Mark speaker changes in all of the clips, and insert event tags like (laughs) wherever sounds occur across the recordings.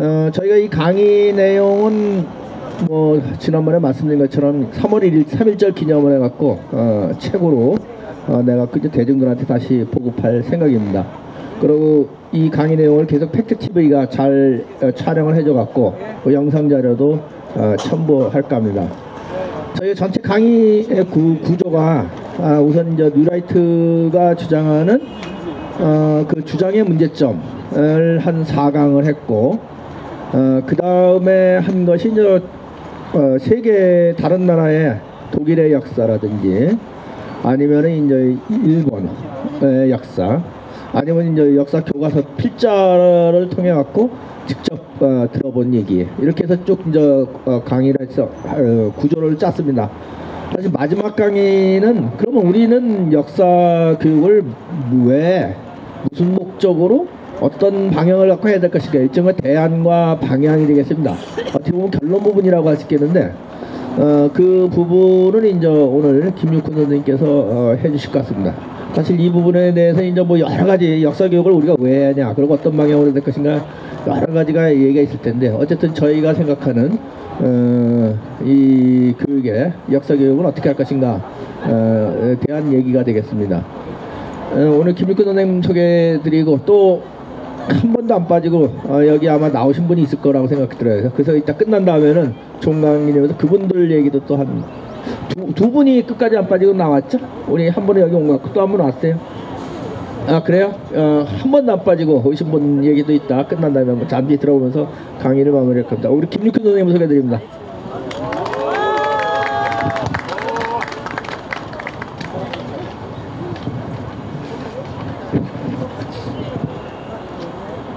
Speaker 1: 어, 저희가 이 강의 내용은 뭐 지난번에 말씀드린 것처럼 3월 1일 3.1절 기념을 해갖고 어, 책으로 어, 내가 그저 대중들한테 다시 보급할 생각입니다. 그리고 이 강의 내용을 계속 팩트 TV가 잘 어, 촬영을 해줘갖고 그 영상 자료도 어, 첨부할까 합니다. 저희 전체 강의의 구, 구조가 아, 우선 이제 뉴라이트가 주장하는 어, 그 주장의 문제점을 한 4강을 했고 어, 그 다음에 한 것이 이제 어, 세계 다른 나라의 독일의 역사라든지 아니면은 이제 일본의 역사 아니면 이제 역사 교과서 필자를 통해 갖고 직접 어, 들어본 얘기 이렇게 해서 쭉 이제 어, 강의를 해서 어, 구조를 짰습니다. 사실 마지막 강의는 그러면 우리는 역사 교육을 왜 무슨 목적으로 어떤 방향을 갖고 해야 될 것인가 일정한 대안과 방향이 되겠습니다. 어떻게 보면 결론 부분이라고 할 수 있겠는데 어, 그 부분은 이제 오늘 김육훈 선생님께서 어, 해주실 것 같습니다. 사실 이 부분에 대해서 이제 뭐 여러 가지 역사 교육을 우리가 왜 하냐 그리고 어떤 방향으로 될 것인가 여러 가지가 얘기가 있을 텐데 어쨌든 저희가 생각하는 어, 이 교육의 역사 교육은 어떻게 할 것인가 어, 대한 얘기가 되겠습니다. 어, 오늘 김육근 선생님 소개드리고 또 한 번도 안 빠지고 어, 여기 아마 나오신 분이 있을 거라고 생각이 들어요. 그래서 이따 끝난 다음에는 종강기념에서 그분들 얘기도 또 한 두 두 분이 끝까지 안 빠지고 나왔죠? 우리 한 분은 여기 온 것 같고 또 한 분 왔어요. 아 그래요? 어, 한 번도 안 빠지고 오신 분 얘기도 있다. 끝난 다음에 한번 잠시 들어보면서 강의를 마무리할 겁니다. 우리 김육근 선생님 소개드립니다.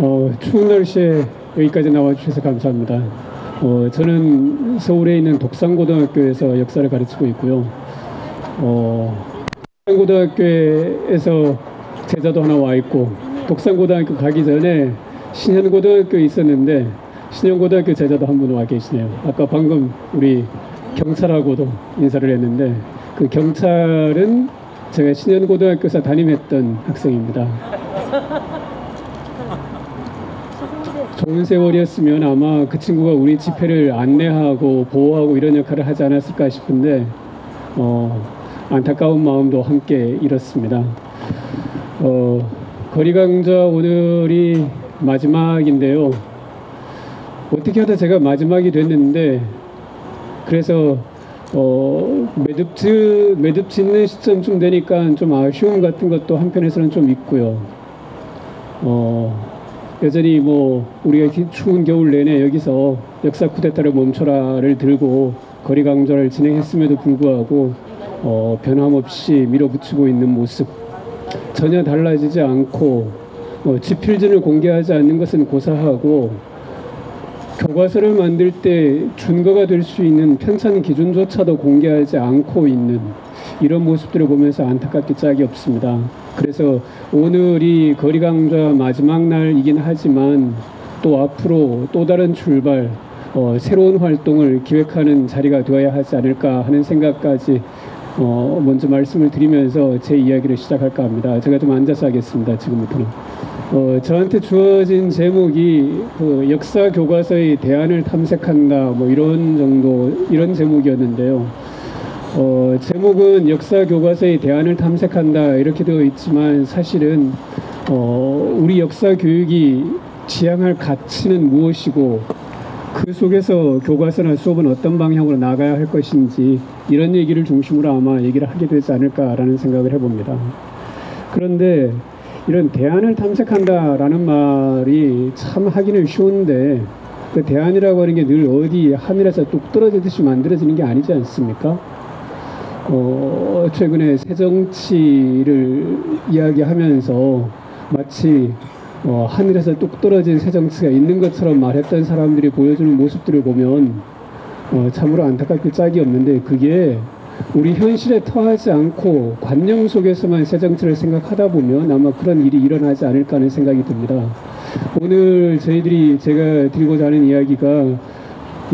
Speaker 2: 어, 추운 날씨에 여기까지 나와주셔서 감사합니다. 어, 저는 서울에 있는 독산고등학교에서 역사를 가르치고 있고요. 어, 독산고등학교에서 제자도 하나 와 있고, 독산고등학교 가기 전에 신현고등학교에 있었는데, 신현고등학교 제자도 한 분 와 계시네요. 아까 방금 우리 경찰하고도 인사를 했는데, 그 경찰은 제가 신현고등학교에서 담임했던 학생입니다. 좋은 세월이었으면 아마 그 친구가 우리 집회를 안내하고 보호하고 이런 역할을 하지 않았을까 싶은데 어, 안타까운 마음도 함께 잃었습니다. 어, 거리 강좌 오늘이 마지막인데요. 어떻게 하다 제가 마지막이 됐는데 그래서 어, 매듭 지 매듭 짓는 시점쯤 되니까 좀 아쉬움 같은 것도 한편에서는 좀 있고요. 어, 여전히 뭐 우리가 기- 추운 겨울 내내 여기서 역사 쿠데타를 멈춰라를 들고 거리 강조를 진행했음에도 불구하고 어, 변함없이 밀어붙이고 있는 모습. 전혀 달라지지 않고 어, 지필진을 공개하지 않는 것은 고사하고 교과서를 만들 때 준거가 될 수 있는 편찬 기준조차도 공개하지 않고 있는 이런 모습들을 보면서 안타깝게 짝이 없습니다. 그래서 오늘이 거리 강좌 마지막 날이긴 하지만 또 앞으로 또 다른 출발, 어, 새로운 활동을 기획하는 자리가 되어야 하지 않을까 하는 생각까지 어, 먼저 말씀을 드리면서 제 이야기를 시작할까 합니다. 제가 좀 앉아서 하겠습니다. 지금부터는. 어, 저한테 주어진 제목이 그 역사 교과서의 대안을 탐색한다 뭐 이런 정도 이런 제목이었는데요. 어, 제목은 역사 교과서의 대안을 탐색한다 이렇게 되어 있지만 사실은 어, 우리 역사 교육이 지향할 가치는 무엇이고 그 속에서 교과서나 수업은 어떤 방향으로 나가야 할 것인지 이런 얘기를 중심으로 아마 얘기를 하게 되지 않을까라는 생각을 해봅니다. 그런데 이런 대안을 탐색한다라는 말이 참 하기는 쉬운데 그 대안이라고 하는 게 늘 어디 하늘에서 뚝 떨어지듯이 만들어지는 게 아니지 않습니까? 어, 최근에 새정치를 이야기하면서 마치 어, 하늘에서 뚝 떨어진 새정치가 있는 것처럼 말했던 사람들이 보여주는 모습들을 보면 어, 참으로 안타깝게 짝이 없는데 그게 우리 현실에 터하지 않고 관념 속에서만 새정치를 생각하다 보면 아마 그런 일이 일어나지 않을까 하는 생각이 듭니다. 오늘 저희들이 제가 드리고자 하는 이야기가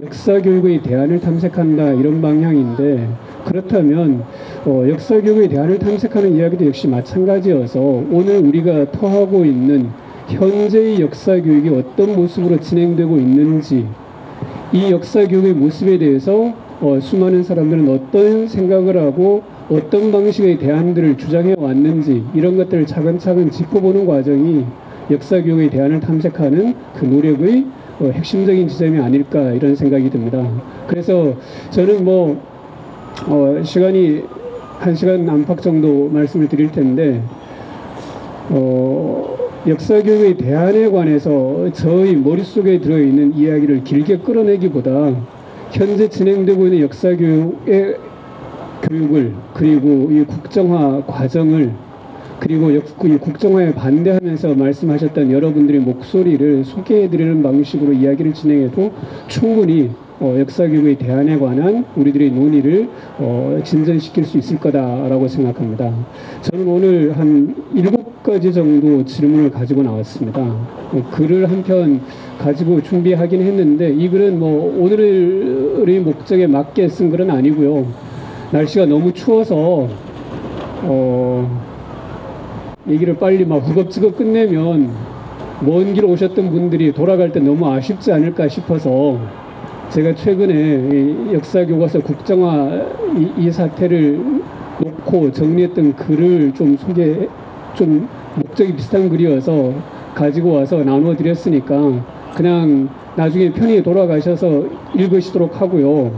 Speaker 2: 역사 교육의 대안을 탐색한다 이런 방향인데 그렇다면 어, 역사 교육의 대안을 탐색하는 이야기도 역시 마찬가지여서 오늘 우리가 터하고 있는 현재의 역사 교육이 어떤 모습으로 진행되고 있는지 이 역사 교육의 모습에 대해서 어, 수많은 사람들은 어떤 생각을 하고 어떤 방식의 대안들을 주장해 왔는지 이런 것들을 차근차근 짚어보는 과정이 역사 교육의 대안을 탐색하는 그 노력의 어, 핵심적인 지점이 아닐까 이런 생각이 듭니다. 그래서 저는 뭐 어, 시간이 한 시간 안팎 정도 말씀을 드릴 텐데 어, 역사 교육의 대안에 관해서 저의 머릿속에 들어있는 이야기를 길게 끌어내기보다 현재 진행되고 있는 역사 교육의 교육을 그리고 이 국정화 과정을 그리고 역, 이 국정화에 반대하면서 말씀하셨던 여러분들의 목소리를 소개해드리는 방식으로 이야기를 진행해도 충분히 어, 역사교육의 대안에 관한 우리들의 논의를 어, 진전시킬 수 있을 거다라고 생각합니다. 저는 오늘 한 일곱 가지 정도 질문을 가지고 나왔습니다. 어, 글을 한 편 가지고 준비하긴 했는데 이 글은 뭐 오늘의 목적에 맞게 쓴 글은 아니고요. 날씨가 너무 추워서 어, 얘기를 빨리 막 후겁지겁 끝내면 먼 길 오셨던 분들이 돌아갈 때 너무 아쉽지 않을까 싶어서 제가 최근에 이 역사 교과서 국정화 이, 이 사태를 놓고 정리했던 글을 좀 소개 좀 목적이 비슷한 글이어서 가지고 와서 나누어 드렸으니까 그냥 나중에 편히 돌아가셔서 읽으시도록 하고요.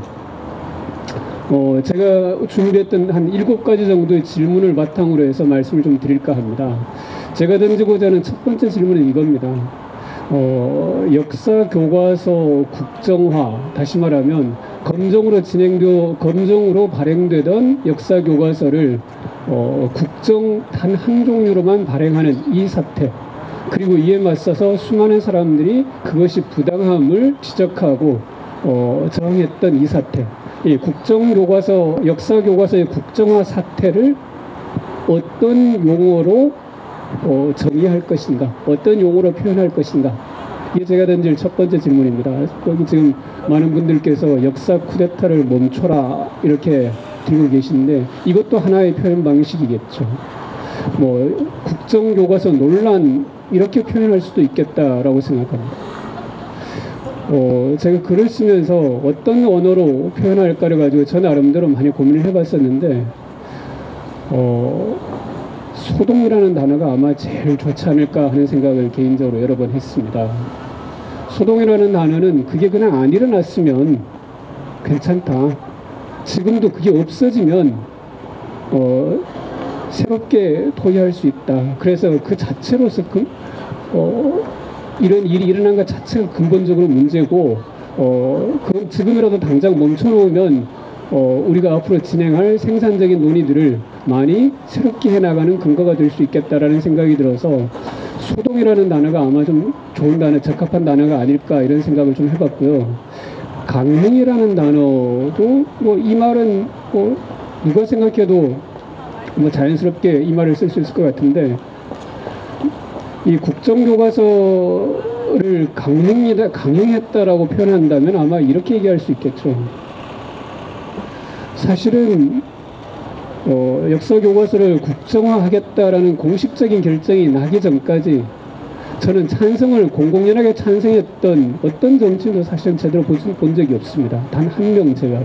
Speaker 2: 어, 제가 준비했던 한 일곱 가지 정도의 질문을 바탕으로 해서 말씀을 좀 드릴까 합니다. 제가 던지고자 하는 첫 번째 질문은 이겁니다. 어, 역사 교과서 국정화, 다시 말하면 검정으로 진행되어 검정으로 발행되던 역사 교과서를 어, 국정 단 한 종류로만 발행하는 이 사태. 그리고 이에 맞서서 수많은 사람들이 그것이 부당함을 지적하고 어, 저항했던 이 사태. 이 국정교과서, 역사 교과서의 국정화 사태를 어떤 용어로 어, 정의할 것인가, 어떤 용어로 표현할 것인가. 이게 제가 던질 첫 번째 질문입니다. 여기 지금 많은 분들께서 역사 쿠데타를 멈춰라 이렇게 들고 계시는데 이것도 하나의 표현 방식이겠죠. 뭐 국정 교과서 논란 이렇게 표현할 수도 있겠다라고 생각합니다. 어, 제가 글을 쓰면서 어떤 언어로 표현할까를 가지고 저 나름대로 많이 고민을 해봤었는데, 어, 소동이라는 단어가 아마 제일 좋지 않을까 하는 생각을 개인적으로 여러 번 했습니다. 소동이라는 단어는 그게 그냥 안 일어났으면 괜찮다. 지금도 그게 없어지면, 어, 새롭게 토의할 수 있다. 그래서 그 자체로서 그, 어, 이런 일이 일어난 것 자체가 근본적으로 문제고 어, 그 지금이라도 당장 멈춰놓으면 어, 우리가 앞으로 진행할 생산적인 논의들을 많이 새롭게 해나가는 근거가 될 수 있겠다라는 생각이 들어서 소동이라는 단어가 아마 좀 좋은 단어, 적합한 단어가 아닐까 이런 생각을 좀 해봤고요. 강행이라는 단어도 뭐 이 말은 뭐 누가 생각해도 뭐 자연스럽게 이 말을 쓸 수 있을 것 같은데 이 국정교과서를 강행이다, 강행했다라고 표현한다면 아마 이렇게 얘기할 수 있겠죠. 사실은 어, 역사 교과서를 국정화하겠다라는 공식적인 결정이 나기 전까지 저는 찬성을 공공연하게 찬성했던 어떤 정치인도 사실은 제대로 본, 본 적이 없습니다. 단 한 명 제가.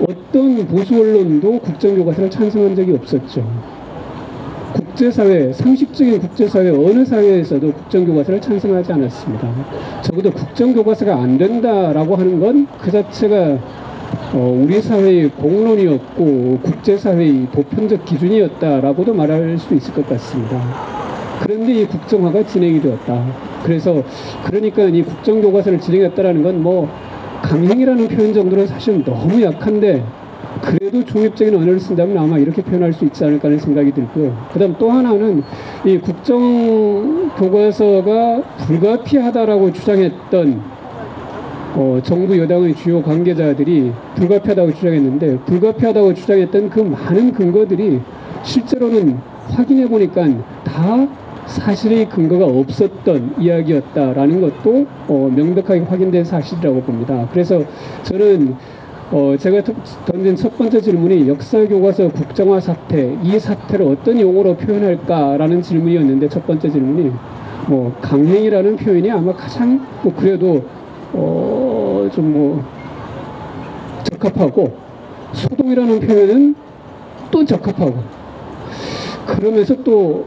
Speaker 2: 어떤 보수 언론도 국정교과서를 찬성한 적이 없었죠. 국제사회, 상식적인 국제사회 어느 사회에서도 국정교과서를 찬성하지 않았습니다. 적어도 국정교과서가 안 된다라고 하는 건 그 자체가 어, 우리 사회의 공론이었고 국제사회의 보편적 기준이었다라고도 말할 수 있을 것 같습니다. 그런데 이 국정화가 진행이 되었다. 그래서 그러니까 이 국정교과서를 진행했다라는 건 뭐 강행이라는 표현 정도는 사실 너무 약한데 그래도 중립적인 언어를 쓴다면 아마 이렇게 표현할 수 있지 않을까 하는 생각이 들고요. 그 다음 또 하나는 이 국정교과서가 불가피하다라고 주장했던 어, 정부 여당의 주요 관계자들이 불가피하다고 주장했는데 불가피하다고 주장했던 그 많은 근거들이 실제로는 확인해 보니까 다 사실의 근거가 없었던 이야기였다라는 것도 어, 명백하게 확인된 사실이라고 봅니다. 그래서 저는 어, 제가 터- 던진 첫 번째 질문이 역사 교과서 국정화 사태, 이 사태를 어떤 용어로 표현할까라는 질문이었는데 첫 번째 질문이 뭐 강행이라는 표현이 아마 가장 뭐 그래도 어, 좀 뭐 적합하고 소동이라는 표현은 또 적합하고 그러면서 또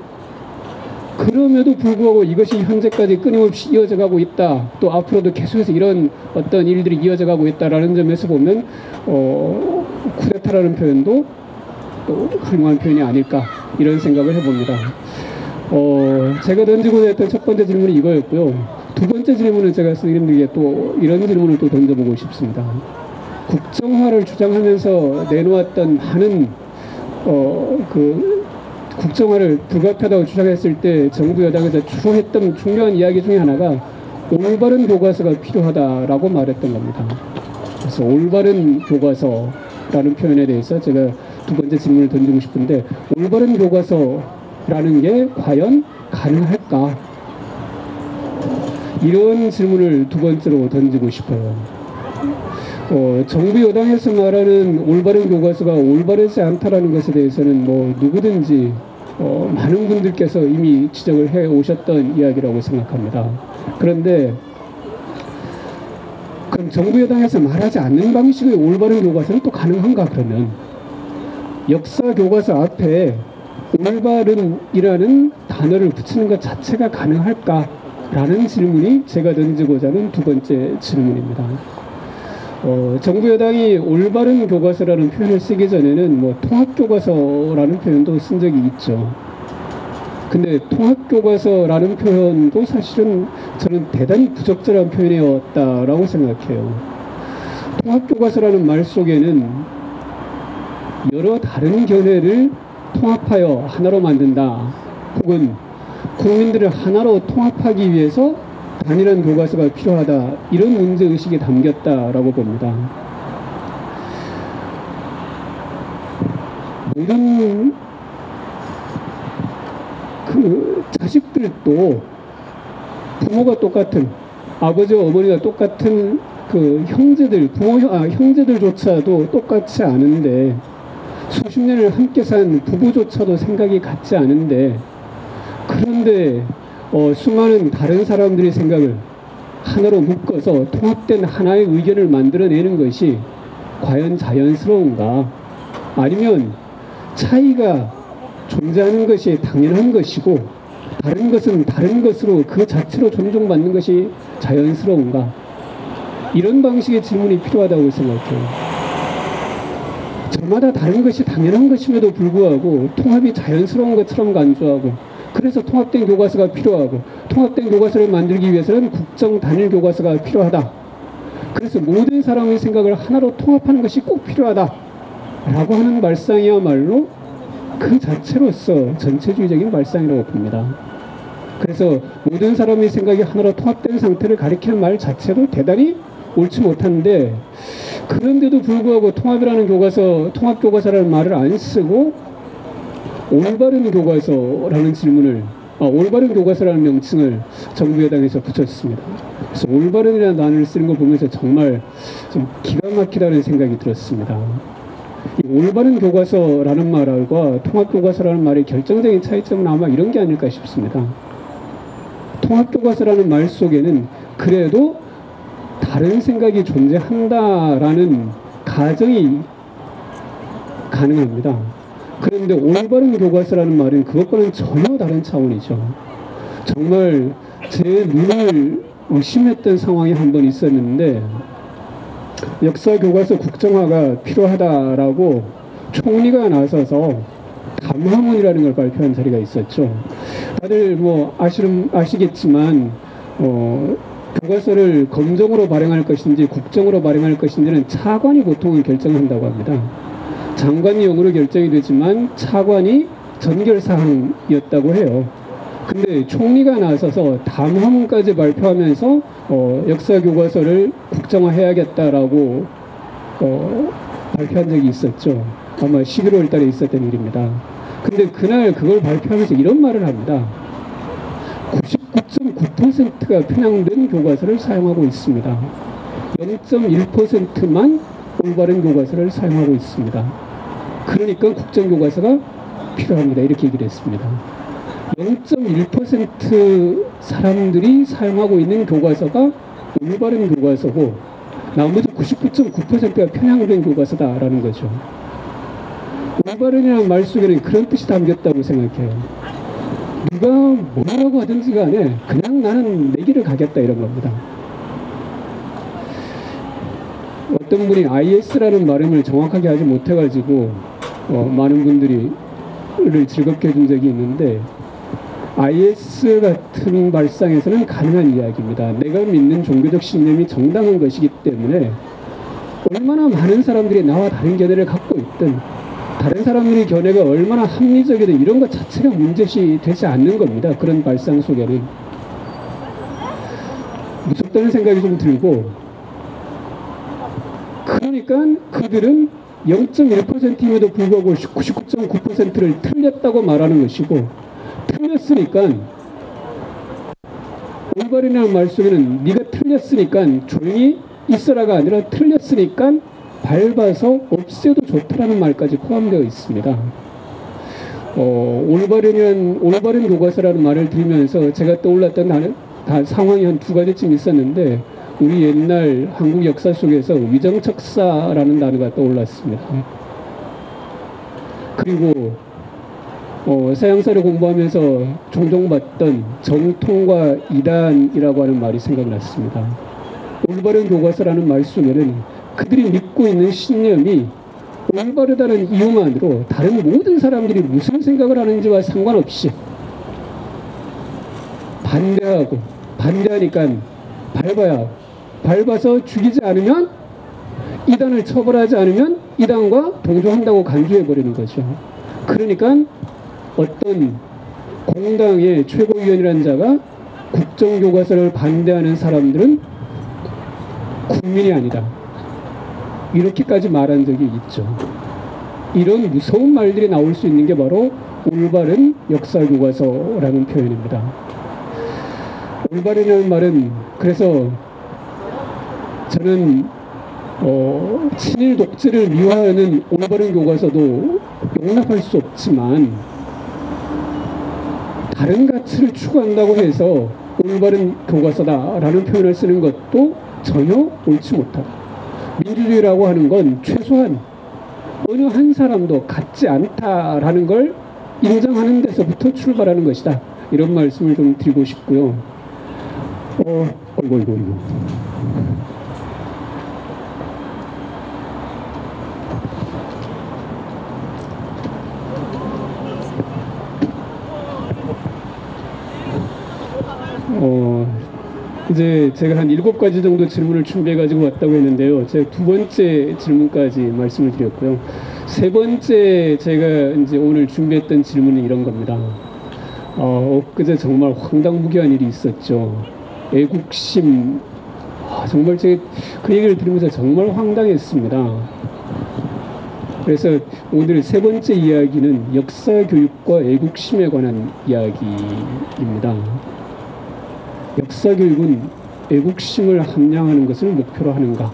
Speaker 2: 그럼에도 불구하고 이것이 현재까지 끊임없이 이어져 가고 있다. 또 앞으로도 계속해서 이런 어떤 일들이 이어져 가고 있다라는 점에서 보면 어, 쿠데타라는 표현도 또 훌륭한 표현이 아닐까 이런 생각을 해봅니다. 어, 제가 던지고자 했던 첫 번째 질문이 이거였고요. 두 번째 질문은 제가 스님들에게 또 이런 질문을 또 던져보고 싶습니다. 국정화를 주장하면서 내놓았던 많은 어, 그 국정화를 불가피하다고 주장했을 때 정부 여당에서 주로 했던 중요한 이야기 중에 하나가 올바른 교과서가 필요하다라고 말했던 겁니다. 그래서 올바른 교과서라는 표현에 대해서 제가 두 번째 질문을 던지고 싶은데 올바른 교과서라는 게 과연 가능할까? 이런 질문을 두 번째로 던지고 싶어요. 어, 정부 여당에서 말하는 올바른 교과서가 올바르지 않다라는 것에 대해서는 뭐 누구든지 어, 많은 분들께서 이미 지적을 해 오셨던 이야기라고 생각합니다. 그런데 그럼 정부 여당에서 말하지 않는 방식의 올바른 교과서는 또 가능한가 그러면 역사 교과서 앞에 올바른이라는 단어를 붙이는 것 자체가 가능할까라는 질문이 제가 던지고자 하는 두 번째 질문입니다. 어, 정부 여당이 올바른 교과서라는 표현을 쓰기 전에는 뭐 통합교과서라는 표현도 쓴 적이 있죠. 근데 통합교과서라는 표현도 사실은 저는 대단히 부적절한 표현이었다라고 생각해요. 통합교과서라는 말 속에는 여러 다른 견해를 통합하여 하나로 만든다. 혹은 국민들을 하나로 통합하기 위해서 단일한 교과서가 필요하다. 이런 문제 의식이 담겼다라고 봅니다. 모든 그 자식들도 부모가 똑같은 아버지와 어머니가 똑같은 그 형제들 부모 형- 아, 형제들조차도 똑같지 않은데 수십 년을 함께 산 부부조차도 생각이 같지 않은데 그런데 어, 수많은 다른 사람들의 생각을 하나로 묶어서 통합된 하나의 의견을 만들어내는 것이 과연 자연스러운가? 아니면 차이가 존재하는 것이 당연한 것이고 다른 것은 다른 것으로 그 자체로 존중받는 것이 자연스러운가? 이런 방식의 질문이 필요하다고 생각해요. 저마다 다른 것이 당연한 것임에도 불구하고 통합이 자연스러운 것처럼 간주하고 그래서 통합된 교과서가 필요하고 통합된 교과서를 만들기 위해서는 국정 단일 교과서가 필요하다. 그래서 모든 사람의 생각을 하나로 통합하는 것이 꼭 필요하다. 라고 하는 말상이야말로 그 자체로서 전체주의적인 말상이라고 봅니다. 그래서 모든 사람의 생각이 하나로 통합된 상태를 가리키는 말 자체도 대단히 옳지 못한데 그런데도 불구하고 통합이라는 교과서, 통합 교과서라는 말을 안 쓰고 올바른 교과서라는 질문을 아, 올바른 교과서라는 명칭을 정부 여당에서 붙였습니다. 그래서 올바른이라는 단어를 쓰는 걸 보면서 정말 좀 기가 막히다는 생각이 들었습니다. 이 올바른 교과서라는 말과 통합 교과서라는 말의 결정적인 차이점은 아마 이런 게 아닐까 싶습니다. 통합 교과서라는 말 속에는 그래도 다른 생각이 존재한다라는 가정이 가능합니다. 그런데 올바른 교과서라는 말은 그것과는 전혀 다른 차원이죠. 정말 제 눈을 의심했던 상황이 한 번 있었는데 역사 교과서 국정화가 필요하다라고 총리가 나서서 담화문이라는 걸 발표한 자리가 있었죠. 다들 뭐 아시는 아시겠지만 어, 교과서를 검정으로 발행할 것인지 국정으로 발행할 것인지는 차관이 보통은 결정한다고 합니다. 장관이 영으로 결정이 되지만 차관이 전결 사항이었다고 해요. 근데 총리가 나서서 담화문까지 발표하면서 어, 역사 교과서를 국정화해야겠다라고 어, 발표한 적이 있었죠. 아마 11월 달에 있었던 일입니다. 근데 그날 그걸 발표하면서 이런 말을 합니다. 99.9%가 편향된 교과서를 사용하고 있습니다. 0.1%만 올바른 교과서를 사용하고 있습니다. 그러니까 국정교과서가 필요합니다. 이렇게 얘기를 했습니다. 0.1% 사람들이 사용하고 있는 교과서가 올바른 교과서고 나머지 99.9%가 편향된 교과서다라는 거죠. 올바른이라는 말 속에는 그런 뜻이 담겼다고 생각해요. 누가 뭐라고 하든지 간에 그냥 나는 내 길을 가겠다 이런 겁니다. 어떤 분이 IS라는 발음을 정확하게 하지 못해가지고 어, 많은 분들이 를 즐겁게 해준 적이 있는데 IS 같은 발상에서는 가능한 이야기입니다. 내가 믿는 종교적 신념이 정당한 것이기 때문에 얼마나 많은 사람들이 나와 다른 견해를 갖고 있든 다른 사람들의 견해가 얼마나 합리적이든 이런 것 자체가 문제시 되지 않는 겁니다. 그런 발상 속에는 무섭다는 생각이 좀 들고 그러니까 그들은 0.1%임에도 불구하고 99.9%를 틀렸다고 말하는 것이고 틀렸으니까 올바르라는 말 속에는 네가 틀렸으니까 조용히 있어라가 아니라 틀렸으니까 밟아서 없애도 좋다라는 말까지 포함되어 있습니다. 어, 올바르는 올바른 교과서라는 말을 들으면서 제가 떠올랐던 나는 다 상황이 한 두 가지쯤 있었는데 우리 옛날 한국 역사 속에서 위정척사라는 단어가 떠올랐습니다. 그리고 어, 서양사를 공부하면서 종종 봤던 정통과 이단이라고 하는 말이 생각났습니다. 올바른 교과서라는 말 속에는 그들이 믿고 있는 신념이 올바르다는 이유만으로 다른 모든 사람들이 무슨 생각을 하는지와 상관없이 반대하고 반대하니까 밟아야 밟아서 죽이지 않으면 이단을 처벌하지 않으면 이단과 동조한다고 간주해 버리는 거죠. 그러니까 어떤 공당의 최고위원이라는 자가 국정교과서를 반대하는 사람들은 국민이 아니다. 이렇게까지 말한 적이 있죠. 이런 무서운 말들이 나올 수 있는 게 바로 올바른 역사교과서라는 표현입니다. 올바르라는 말은 그래서 저는 어, 친일 독재를 미화하는 올바른 교과서도 용납할 수 없지만 다른 가치를 추구한다고 해서 올바른 교과서다라는 표현을 쓰는 것도 전혀 옳지 못하다. 민주주의라고 하는 건 최소한 어느 한 사람도 같지 않다라는 걸 인정하는 데서부터 출발하는 것이다. 이런 말씀을 좀 드리고 싶고요. 어, 어이구, 어이구, 어이구. 어, 이제 제가 한 일곱 가지 정도 질문을 준비해 가지고 왔다고 했는데요. 제가 두 번째 질문까지 말씀을 드렸고요. 세 번째 제가 이제 오늘 준비했던 질문은 이런 겁니다. 어, 엊그제 정말 황당무계한 일이 있었죠. 애국심. 아, 정말 제가 그 얘기를 들으면서 정말 황당했습니다. 그래서 오늘 세 번째 이야기는 역사 교육과 애국심에 관한 이야기입니다. 역사 교육은 애국심을 함양하는 것을 목표로 하는가?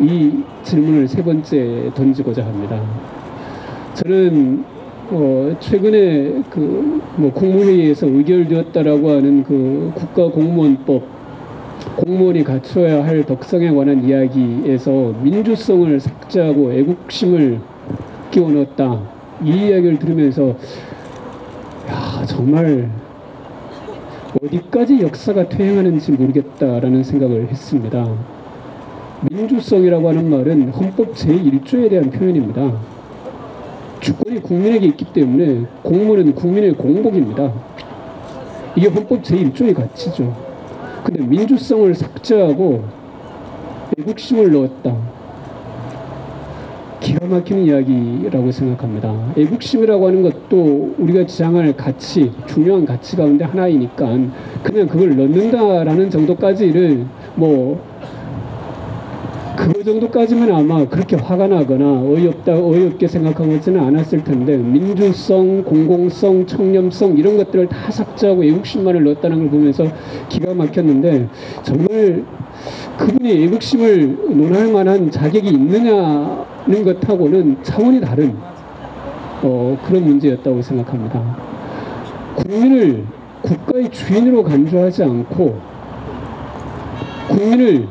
Speaker 2: 이 질문을 세 번째 던지고자 합니다. 저는 어, 최근에 그 뭐 국무회의에서 의결되었다라고 하는 그 국가공무원법 공무원이 갖춰야 할 덕성에 관한 이야기에서 민주성을 삭제하고 애국심을 끼워 넣었다. 이 이야기를 들으면서 야 정말 어디까지 역사가 퇴행하는지 모르겠다라는 생각을 했습니다. 민주성이라고 하는 말은 헌법 제1조에 대한 표현입니다. 주권이 국민에게 있기 때문에 공무원은 국민의 공복입니다. 이게 헌법 제1조의 가치죠. 근데 민주성을 삭제하고 애국심을 넣었다. 기가 막히는 이야기라고 생각합니다. 애국심이라고 하는 것도 우리가 지향할 가치, 중요한 가치 가운데 하나이니까 그냥 그걸 넣는다라는 정도까지를 뭐 그거 정도까지면 아마 그렇게 화가 나거나 어이없다, 어이없게 생각하고 있지는 않았을 텐데 민주성, 공공성, 청렴성 이런 것들을 다 삭제하고 애국심만을 넣었다는 걸 보면서 기가 막혔는데 정말 그분이 애국심을 논할 만한 자격이 있느냐 는 것하고는 차원이 다른 어, 그런 문제였다고 생각합니다. 국민을 국가의 주인으로 간주하지 않고 국민을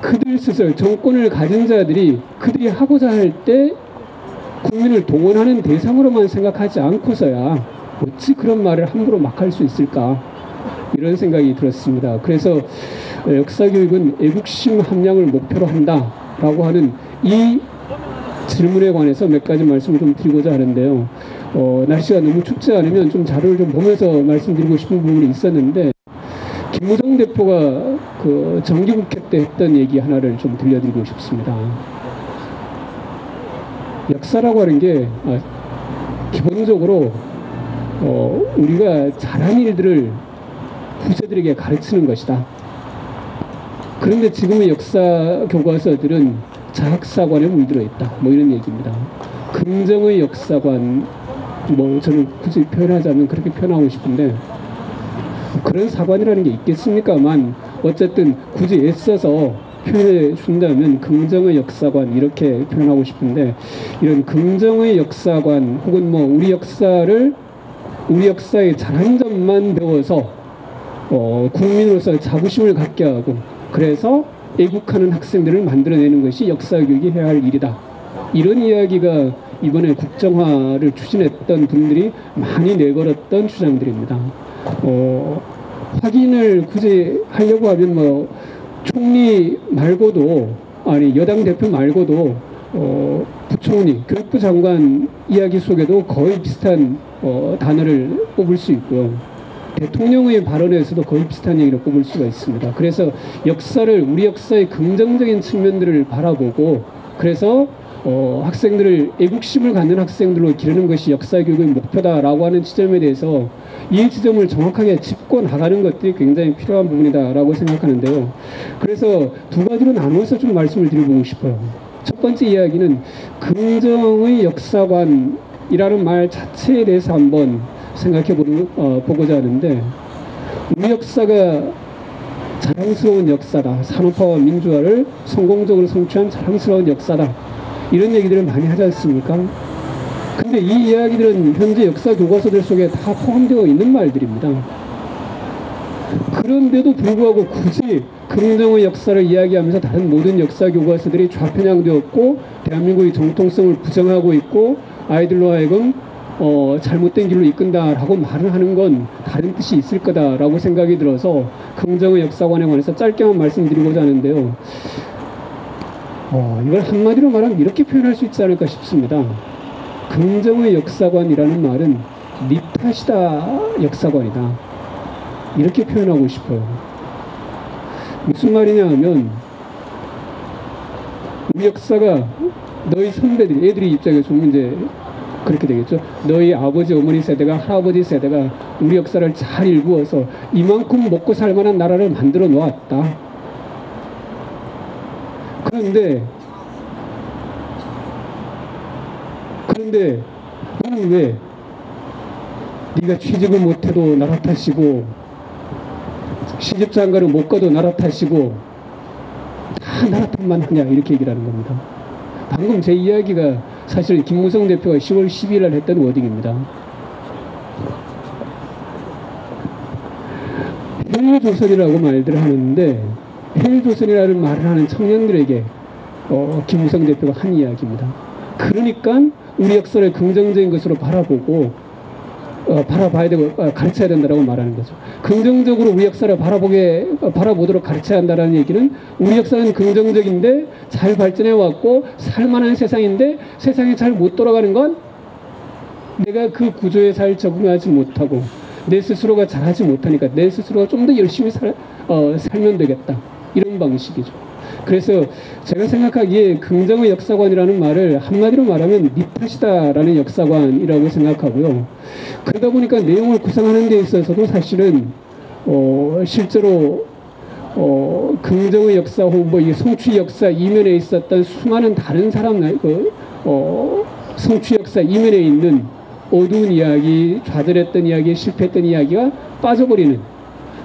Speaker 2: 그들 스스로 정권을 가진 자들이 그들이 하고자 할 때 국민을 동원하는 대상으로만 생각하지 않고서야 어찌 그런 말을 함부로 막 할 수 있을까 이런 생각이 들었습니다. 그래서 역사 교육은 애국심 함량을 목표로 한다라고 하는 이 질문에 관해서 몇 가지 말씀을 좀 드리고자 하는데요. 어, 날씨가 너무 춥지 않으면 좀 자료를 좀 보면서 말씀드리고 싶은 부분이 있었는데 김무성 대표가 그 정기국회 때 했던 얘기 하나를 좀 들려드리고 싶습니다. 역사라고 하는 게 아, 기본적으로 어, 우리가 잘한 일들을 후세들에게 가르치는 것이다. 그런데 지금의 역사 교과서들은 자학사관에 물들어 있다. 뭐 이런 얘기입니다. 긍정의 역사관, 뭐 저는 굳이 표현하자면 그렇게 표현하고 싶은데 그런 사관이라는 게 있겠습니까만 어쨌든 굳이 애써서 표현해 준다면 긍정의 역사관 이렇게 표현하고 싶은데 이런 긍정의 역사관 혹은 뭐 우리 역사를 우리 역사의 잘한 점만 배워서 어, 국민으로서 자부심을 갖게 하고 그래서 애국하는 학생들을 만들어내는 것이 역사교육이 해야 할 일이다. 이런 이야기가 이번에 국정화를 추진했던 분들이 많이 내걸었던 주장들입니다. 어, 확인을 굳이 하려고 하면 뭐 총리 말고도 아니 여당 대표 말고도 어, 부총리, 교육부 장관 이야기 속에도 거의 비슷한 어, 단어를 뽑을 수 있고요. 대통령의 발언에서도 거의 비슷한 얘기를 꼽을 수가 있습니다. 그래서 역사를 우리 역사의 긍정적인 측면들을 바라보고 그래서 어, 학생들을 애국심을 갖는 학생들로 기르는 것이 역사 교육의 목표다라고 하는 지점에 대해서 이 지점을 정확하게 짚고 나가는 것들이 굉장히 필요한 부분이다라고 생각하는데요. 그래서 두 가지로 나누어서 좀 말씀을 드려보고 싶어요. 첫 번째 이야기는 긍정의 역사관이라는 말 자체에 대해서 한번 생각해 어, 보고자 하는데 우리 역사가 자랑스러운 역사다. 산업화와 민주화를 성공적으로 성취한 자랑스러운 역사다. 이런 얘기들을 많이 하지 않습니까? 근데 이 이야기들은 현재 역사 교과서들 속에 다 포함되어 있는 말들입니다. 그런데도 불구하고 굳이 긍정의 역사를 이야기하면서 다른 모든 역사 교과서들이 좌편향되었고 대한민국의 정통성을 부정하고 있고 아이들로 하여금 어, 잘못된 길로 이끈다라고 말을 하는 건 다른 뜻이 있을 거다라고 생각이 들어서 긍정의 역사관에 관해서 짧게만 말씀드리고자 하는데요. 어, 이걸 한마디로 말하면 이렇게 표현할 수 있지 않을까 싶습니다. 긍정의 역사관이라는 말은 니 탓이다 역사관이다. 이렇게 표현하고 싶어요. 무슨 말이냐 하면 우리 역사가 너희 선배들, 애들이 입장에서 보면 이제 그렇게 되겠죠. 너희 아버지, 어머니 세대가, 할아버지 세대가 우리 역사를 잘 일구어서 이만큼 먹고 살 만한 나라를 만들어 놓았다. 그런데, 그런데 너는 왜 네가 취직을 못해도 나라 탓이고 시집 장가를 못 가도 나라 탓이고 다 나라 탓만 하냐 이렇게 얘기를 하는 겁니다. 방금 제 이야기가 사실 김무성 대표가 10월 12일 날 했던 워딩입니다. 헬조선이라고 말들 하는데 헬조선이라는 말을 하는 청년들에게 어, 김무성 대표가 한 이야기입니다. 그러니까 우리 역사를 긍정적인 것으로 바라보고 어, 바라봐야 되고 어, 가르쳐야 된다라고 말하는 거죠. 긍정적으로 우리 역사를 바라보게 어, 바라보도록 가르쳐야 한다라는 얘기는 우리 역사는 긍정적인데 잘 발전해 왔고 살만한 세상인데 세상이 잘못 돌아가는 건 내가 그 구조에 잘 적응하지 못하고 내 스스로가 잘하지 못하니까 내 스스로가 좀 더 열심히 살, 어, 살면 되겠다 이런 방식이죠. 그래서 제가 생각하기에 긍정의 역사관이라는 말을 한마디로 말하면 니 탓이다라는 역사관이라고 생각하고요. 그러다 보니까 내용을 구성하는 데 있어서도 사실은 어, 실제로 어, 긍정의 역사 혹은 뭐 이 성취 역사 이면에 있었던 수많은 다른 사람들 그 어, 성취 역사 이면에 있는 어두운 이야기, 좌절했던 이야기, 실패했던 이야기가 빠져버리는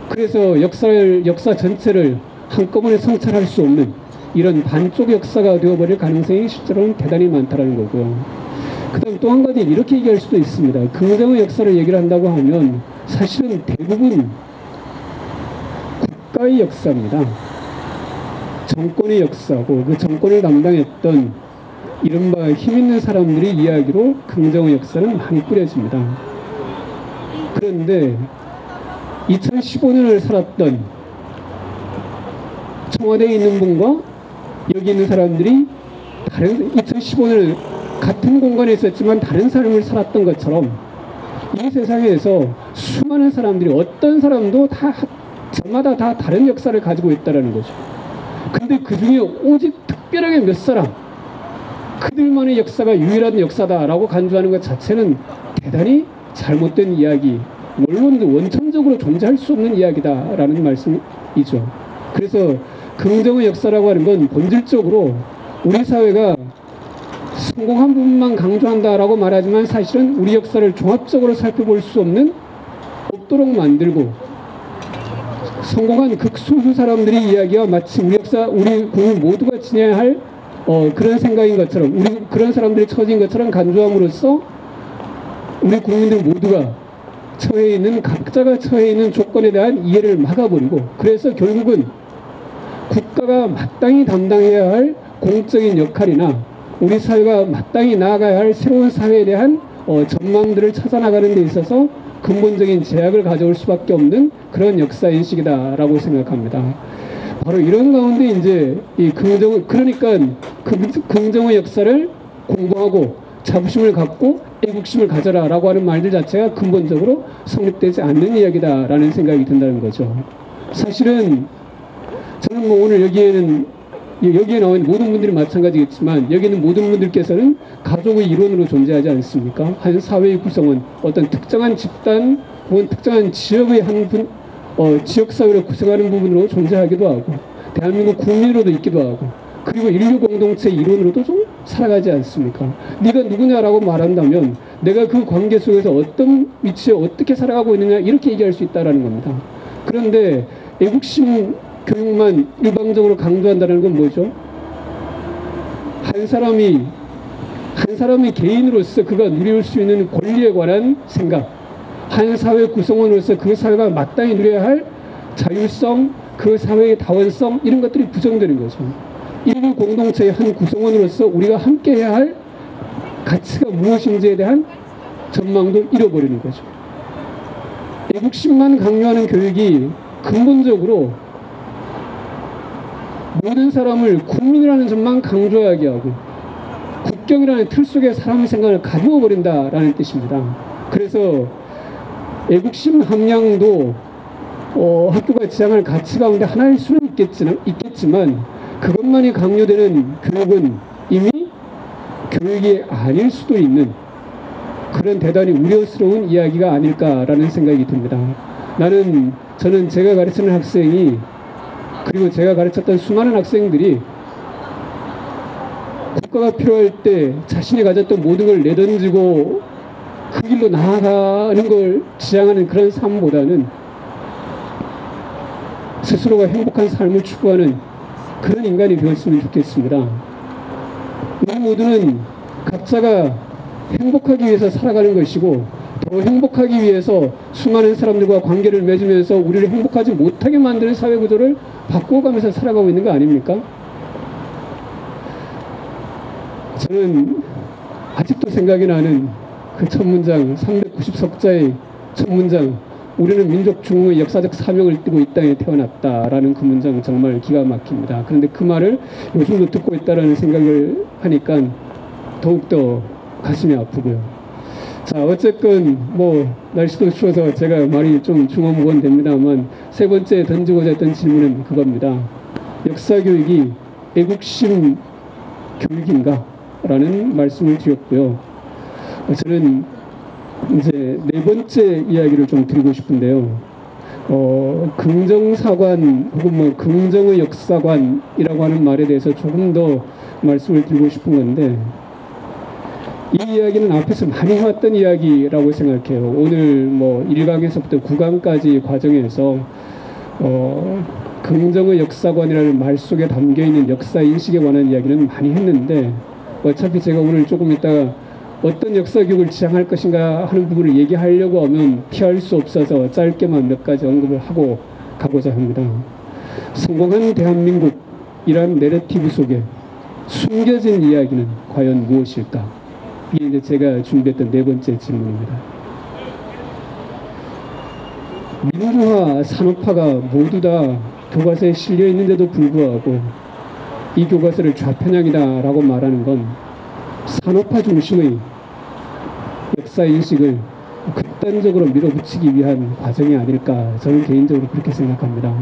Speaker 2: 그래서 역사를 역사 전체를 한꺼번에 성찰할 수 없는 이런 반쪽 역사가 되어버릴 가능성이 실제로는 대단히 많다는 거고요. 그 다음 또 한 가지 이렇게 얘기할 수도 있습니다. 긍정의 역사를 얘기를 한다고 하면 사실은 대부분 국가의 역사입니다. 정권의 역사고 그 정권을 담당했던 이른바 힘 있는 사람들의 이야기로 긍정의 역사는 많이 꾸려집니다. 그런데 2015년을 살았던 청와대에 있는 분과 여기 있는 사람들이 다른 2015년을 같은 공간에 있었지만 다른 삶을 살았던 것처럼 이 세상에서 수많은 사람들이 어떤 사람도 다 저마다 다 다른 역사를 가지고 있다라는 거죠. 근데 그 중에 오직 특별하게 몇 사람 그들만의 역사가 유일한 역사다라고 간주하는 것 자체는 대단히 잘못된 이야기, 물론 원천적으로 존재할 수 없는 이야기다라는 말씀이죠. 그래서 긍정의 역사라고 하는 건 본질적으로 우리 사회가 성공한 부분만 강조한다라고 말하지만 사실은 우리 역사를 종합적으로 살펴볼 수 없는 없도록 만들고 성공한 극소수 사람들의 이야기와 마치 우리 역사, 우리 국민 모두가 지내야 할 어, 그런 생각인 것처럼 우리 그런 사람들이 처진 것처럼 간주함으로써 우리 국민들 모두가 처해 있는 각자가 처해 있는 조건에 대한 이해를 막아버리고 그래서 결국은 국가가 마땅히 담당해야 할 공적인 역할이나 우리 사회가 마땅히 나아가야 할 새로운 사회에 대한 어, 전망들을 찾아나가는 데 있어서 근본적인 제약을 가져올 수밖에 없는 그런 역사 인식이다라고 생각합니다. 바로 이런 가운데 이제 이 긍정 그러니까 긍- 긍정의 역사를 공부하고 자부심을 갖고 애국심을 가져라 라고 하는 말들 자체가 근본적으로 성립되지 않는 이야기다라는 생각이 든다는 거죠. 사실은 저는 뭐 오늘 여기에는 여기에 나온 모든 분들이 마찬가지겠지만 여기 있는 모든 분들께서는 가족의 일원으로 존재하지 않습니까? 한 사회의 구성원, 어떤 특정한 집단 혹은 특정한 지역의 한 분, 어, 지역 사회를 구성하는 부분으로 존재하기도 하고 대한민국 국민으로도 있기도 하고 그리고 인류 공동체 일원으로도 좀 살아가지 않습니까? 네가 누구냐라고 말한다면 내가 그 관계 속에서 어떤 위치에 어떻게 살아가고 있느냐 이렇게 얘기할 수 있다라는 겁니다. 그런데 애국심 교육만 일방적으로 강조한다는 건 뭐죠? 한 사람이 한 사람의 개인으로서 그가 누릴 수 있는 권리에 관한 생각, 한 사회 구성원으로서 그 사회가 마땅히 누려야 할 자율성, 그 사회의 다원성 이런 것들이 부정되는 거죠. 인류 공동체의 한 구성원으로서 우리가 함께 해야 할 가치가 무엇인지에 대한 전망도 잃어버리는 거죠. 애국심만 강요하는 교육이 근본적으로 모든 사람을 국민이라는 점만 강조하게 하고 국경이라는 틀 속에 사람의 생각을 가두어 버린다라는 뜻입니다. 그래서 애국심 함량도 어, 학교가 지향할 가치 가운데 하나일 수는 있겠지만 그것만이 강요되는 교육은 이미 교육이 아닐 수도 있는 그런 대단히 우려스러운 이야기가 아닐까라는 생각이 듭니다. 나는 저는 제가 가르치는 학생이 그리고 제가 가르쳤던 수많은 학생들이 국가가 필요할 때 자신이 가졌던 모든 걸 내던지고 그 길로 나아가는 걸 지향하는 그런 삶보다는 스스로가 행복한 삶을 추구하는 그런 인간이 되었으면 좋겠습니다. 우리 모두는 각자가 행복하기 위해서 살아가는 것이고 더 행복하기 위해서 수많은 사람들과 관계를 맺으면서 우리를 행복하지 못하게 만드는 사회 구조를 바꿔가면서 살아가고 있는 거 아닙니까? 저는 아직도 생각이 나는 그 첫 문장 390석자의 첫 문장 우리는 민족 중흥의 역사적 사명을 띠고 이 땅에 태어났다라는 그 문장 정말 기가 막힙니다. 그런데 그 말을 요즘도 듣고 있다라는 생각을 하니까 더욱더 가슴이 아프고요. 자 어쨌건 뭐 날씨도 추워서 제가 말이 좀 중언부언됩니다만 세 번째 던지고자 했던 질문은 그겁니다. 역사 교육이 애국심 교육인가? 라는 말씀을 드렸고요. 어, 저는 이제 네 번째 이야기를 좀 드리고 싶은데요. 어, 긍정사관 혹은 뭐 긍정의 역사관이라고 하는 말에 대해서 조금 더 말씀을 드리고 싶은 건데 이 이야기는 앞에서 많이 해왔던 이야기라고 생각해요. 오늘 뭐 1강에서부터 9강까지 과정에서 어, 긍정의 역사관이라는 말 속에 담겨 있는 역사 인식에 관한 이야기는 많이 했는데 어차피 제가 오늘 조금 이따가 어떤 역사 교육을 지향할 것인가 하는 부분을 얘기하려고 하면 피할 수 없어서 짧게만 몇 가지 언급을 하고 가고자 합니다. 성공한 대한민국이란 내러티브 속에 숨겨진 이야기는 과연 무엇일까? 이게 이제 제가 준비했던 네 번째 질문입니다. 민주화, 산업화가 모두 다 교과서에 실려 있는데도 불구하고 이 교과서를 좌편향이다라고 말하는 건 산업화 중심의 역사 인식을 극단적으로 밀어붙이기 위한 과정이 아닐까 저는 개인적으로 그렇게 생각합니다.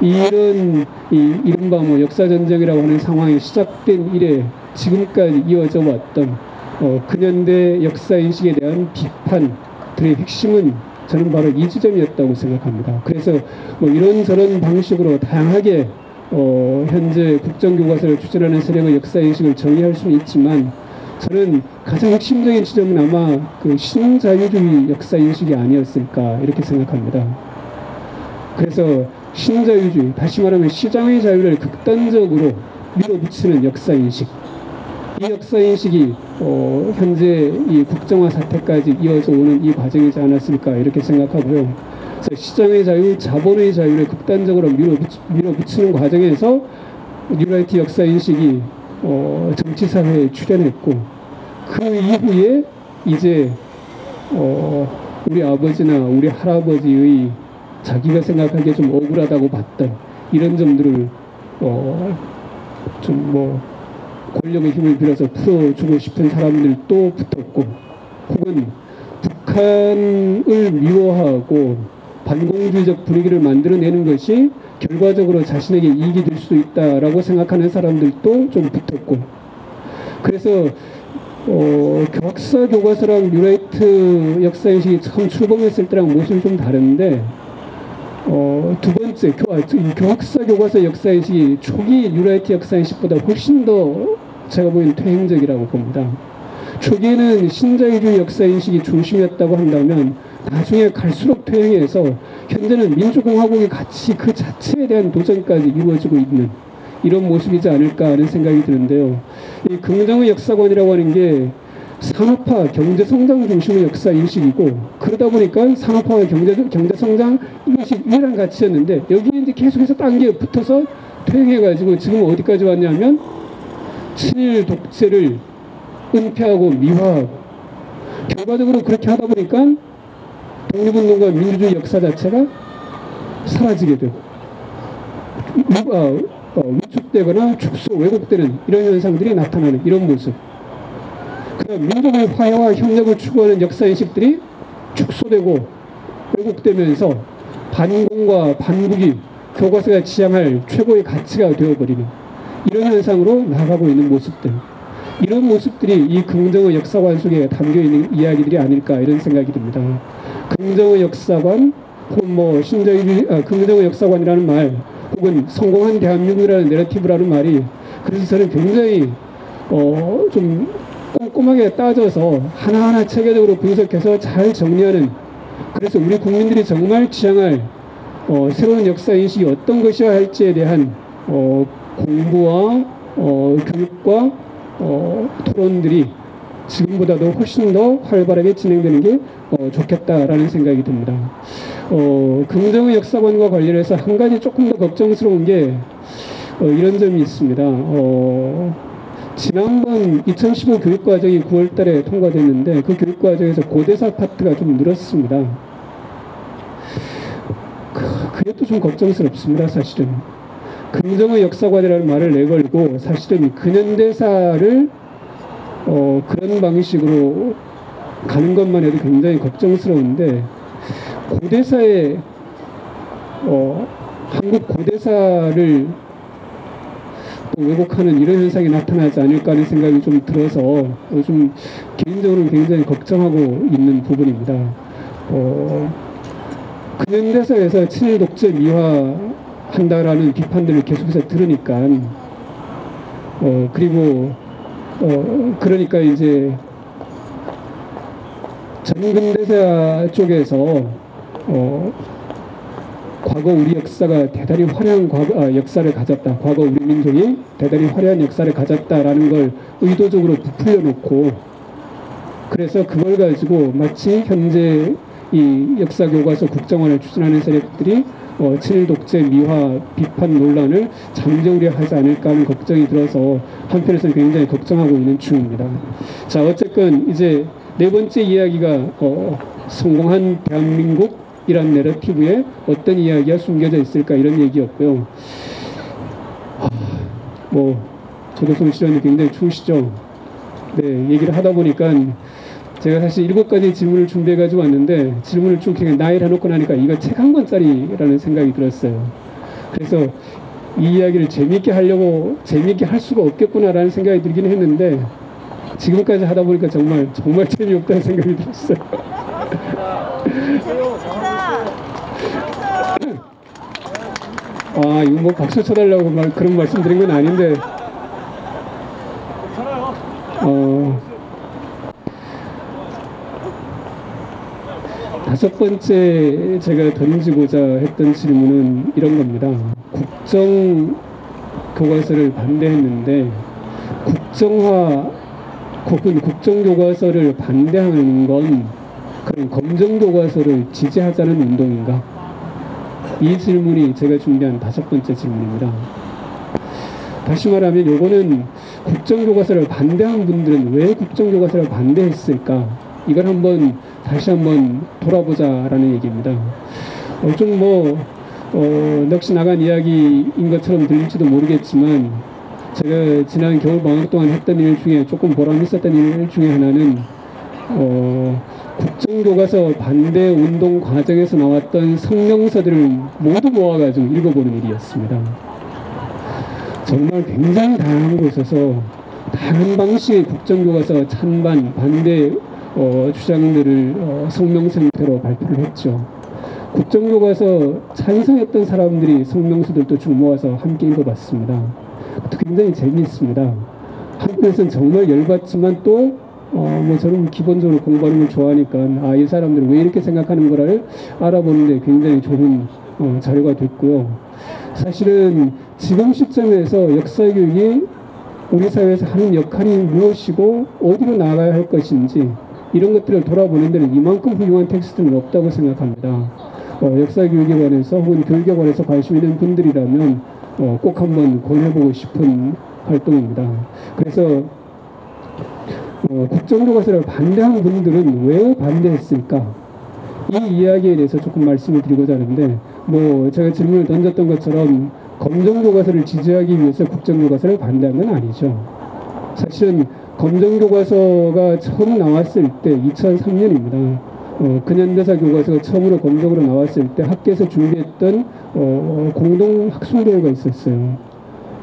Speaker 2: 이런 이 이른바 뭐 역사 전쟁이라고 하는 상황이 시작된 이래 지금까지 이어져 왔던 어, 근현대 역사 인식에 대한 비판들의 핵심은 저는 바로 이 지점이었다고 생각합니다. 그래서 뭐 이런저런 방식으로 다양하게 어, 현재 국정교과서를 추진하는 세력의 역사 인식을 정의할 수는 있지만 저는 가장 핵심적인 지점은 아마 그 신자유주의 역사 인식이 아니었을까 이렇게 생각합니다. 그래서 신자유주의, 다시 말하면 시장의 자유를 극단적으로 밀어붙이는 역사 인식. 이 역사 인식이 어, 현재 이 국정화 사태까지 이어져 오는 이 과정이지 않았을까 이렇게 생각하고요. 시장의 자유, 자본의 자유를 극단적으로 밀어붙이, 밀어붙이는 과정에서 뉴라이트 역사 인식이 어, 정치 사회에 출연했고 그 이후에 이제 어, 우리 아버지나 우리 할아버지의 자기가 생각하기에 좀 억울하다고 봤던 이런 점들을 어, 좀뭐 권력의 힘을 빌어서 풀어주고 싶은 사람들도 붙었고 혹은 북한을 미워하고 반공주의적 분위기를 만들어내는 것이 결과적으로 자신에게 이익이 될 수 있다라고 생각하는 사람들도 좀 붙었고. 그래서 어, 교학사 교과서랑 뉴라이트 역사인식이 처음 출범했을 때랑 모습이 좀 다른데 어, 두 번째 교, 교학사 교과서 역사인식이 초기 뉴라이트 역사인식보다 훨씬 더 제가 보기엔 퇴행적이라고 봅니다. 초기에는 신자유주의 역사인식이 중심이었다고 한다면 나중에 갈수록 퇴행해서 현재는 민주공화국의 가치 그 자체에 대한 도전까지 이루어지고 있는 이런 모습이지 않을까 하는 생각이 드는데요. 이 긍정의 역사관이라고 하는 게 산업화, 경제 성장 중심의 역사 인식이고 그러다 보니까 산업화와 경제, 경제 성장 이것이 유일한 가치였는데 여기에 이제 계속해서 단계에 붙어서 퇴행해가지고 지금 어디까지 왔냐면 친일 독재를 은폐하고 미화하고 결과적으로 그렇게 하다 보니까 독립운동과 민주주의 역사 자체가 사라지게 되고 위- 어, 어, 위축되거나 축소, 왜곡되는 이런 현상들이 나타나는 이런 모습. 그다음 민족의 화해와 협력을 추구하는 역사인식들이 축소되고 왜곡되면서 반공과 반국이 교과서가 지향할 최고의 가치가 되어버리는 이런 현상으로 나가고 있는 모습들 이런 모습들이 이 긍정의 역사관 속에 담겨 있는 이야기들이 아닐까 이런 생각이 듭니다. 긍정의 역사관 뭐 신자유주의 아, 긍정의 역사관이라는 말 혹은 성공한 대한민국이라는 내러티브라는 말이 그래서 저는 굉장히 어, 좀 꼼꼼하게 따져서 하나하나 체계적으로 분석해서 잘 정리하는 그래서 우리 국민들이 정말 지향할 어, 새로운 역사 인식이 어떤 것이어야 할지에 대한 어, 공부와 어, 교육과 어, 토론들이 지금보다도 훨씬 더 활발하게 진행되는 게 어, 좋겠다라는 생각이 듭니다. 어, 긍정의 역사관과 관련해서 한 가지 조금 더 걱정스러운 게 어, 이런 점이 있습니다. 어, 지난번 2015 교육과정이 9월 달에 통과됐는데 그 교육과정에서 고대사 파트가 좀 늘었습니다. 그- 그게 또 좀 걱정스럽습니다, 사실은. 긍정의 역사관이라는 말을 내걸고 사실은 근현대사를 어, 그런 방식으로 가는 것만 해도 굉장히 걱정스러운데 고대사의 어, 한국 고대사를 또 왜곡하는 이런 현상이 나타나지 않을까 하는 생각이 좀 들어서 어, 좀 개인적으로 굉장히 걱정하고 있는 부분입니다. 어, 근현대사에서 친일 독재 미화 한다라는 비판들을 계속해서 들으니까 어, 그리고 어, 그러니까 이제 전근대사 쪽에서 어, 과거 우리 역사가 대단히 화려한 과거, 아, 역사를 가졌다. 과거 우리 민족이 대단히 화려한 역사를 가졌다라는 걸 의도적으로 부풀려 놓고 그래서 그걸 가지고 마치 현재 이 역사 교과서 국정화를 추진하는 세력들이 어, 친일 독재 미화 비판 논란을 잠재우려 하지 않을까 하는 걱정이 들어서 한편에서는 굉장히 걱정하고 있는 중입니다. 자 어쨌건 이제 네 번째 이야기가 어, 성공한 대한민국이란 내러티브에 어떤 이야기가 숨겨져 있을까 이런 얘기였고요. 아, 뭐 저도 성실현이 굉장히 추우시죠. 네 얘기를 하다 보니까 제가 사실 일곱 가지 질문을 준비해 가지고 왔는데 질문을 쭉 그냥 나열해 놓고 나니까 이거 책 한 권짜리라는 생각이 들었어요. 그래서 이 이야기를 재미있게 하려고 재미있게 할 수가 없겠구나라는 생각이 들긴 했는데 지금까지 하다 보니까 정말 정말 재미없다는 생각이 들었어요. 아 이거 뭐 박수 쳐달라고 말 그런 말씀 드린 건 아닌데 어 다섯 번째 제가 던지고자 했던 질문은 이런 겁니다. 국정 교과서를 반대했는데 국정화 혹은 국정 교과서를 반대하는 건 그럼 검정 교과서를 지지하자는 운동인가? 이 질문이 제가 준비한 다섯 번째 질문입니다. 다시 말하면 요거는 국정교과서를 반대한 분들은 왜 국정교과서를 반대했을까? 이걸 한번 다시 한번 돌아보자라는 얘기입니다. 어, 좀뭐 어, 넋이 나간 이야기인 것처럼 들릴지도 모르겠지만 제가 지난 겨울 방학 동안 했던 일 중에 조금 보람 있었던 일 중에 하나는 어, 국정교과서 반대 운동 과정에서 나왔던 성명서들을 모두 모아가지고 읽어보는 일이었습니다. 정말 굉장히 다양한 곳에서 다른 방식의 국정교과서 찬반 반대 어, 주장들을 어, 성명서 형태로 발표를 했죠. 국정교과서 찬성했던 사람들이 성명서들도 쭉 모아서 함께 읽어봤습니다. 그것도 굉장히 재미있습니다. 한편에서는 정말 열받지만 또 어, 뭐 저는 기본적으로 공부하는 걸 좋아하니까 아, 이 사람들은 왜 이렇게 생각하는 거를 알아보는데 굉장히 좋은 어, 자료가 됐고요. 사실은 지금 시점에서 역사 교육이 우리 사회에서 하는 역할이 무엇이고 어디로 나가야 할 것인지 이런 것들을 돌아보는 데는 이만큼 훌륭한 텍스트는 없다고 생각합니다. 어, 역사 교육에 관해서 혹은 교육에 관해서 관심 있는 분들이라면 어, 꼭 한번 권해보고 싶은 활동입니다. 그래서 어, 국정교과서를 반대한 분들은 왜 반대했을까? 이 이야기에 대해서 조금 말씀을 드리고자 하는데, 뭐, 제가 질문을 던졌던 것처럼 검정교과서를 지지하기 위해서 국정교과서를 반대한 건 아니죠. 사실은 검정 교과서가 처음 나왔을 때 2003년입니다. 어, 근현대사 교과서가 처음으로 검정으로 나왔을 때 학교에서 준비했던 어, 공동 학술 대회가 있었어요.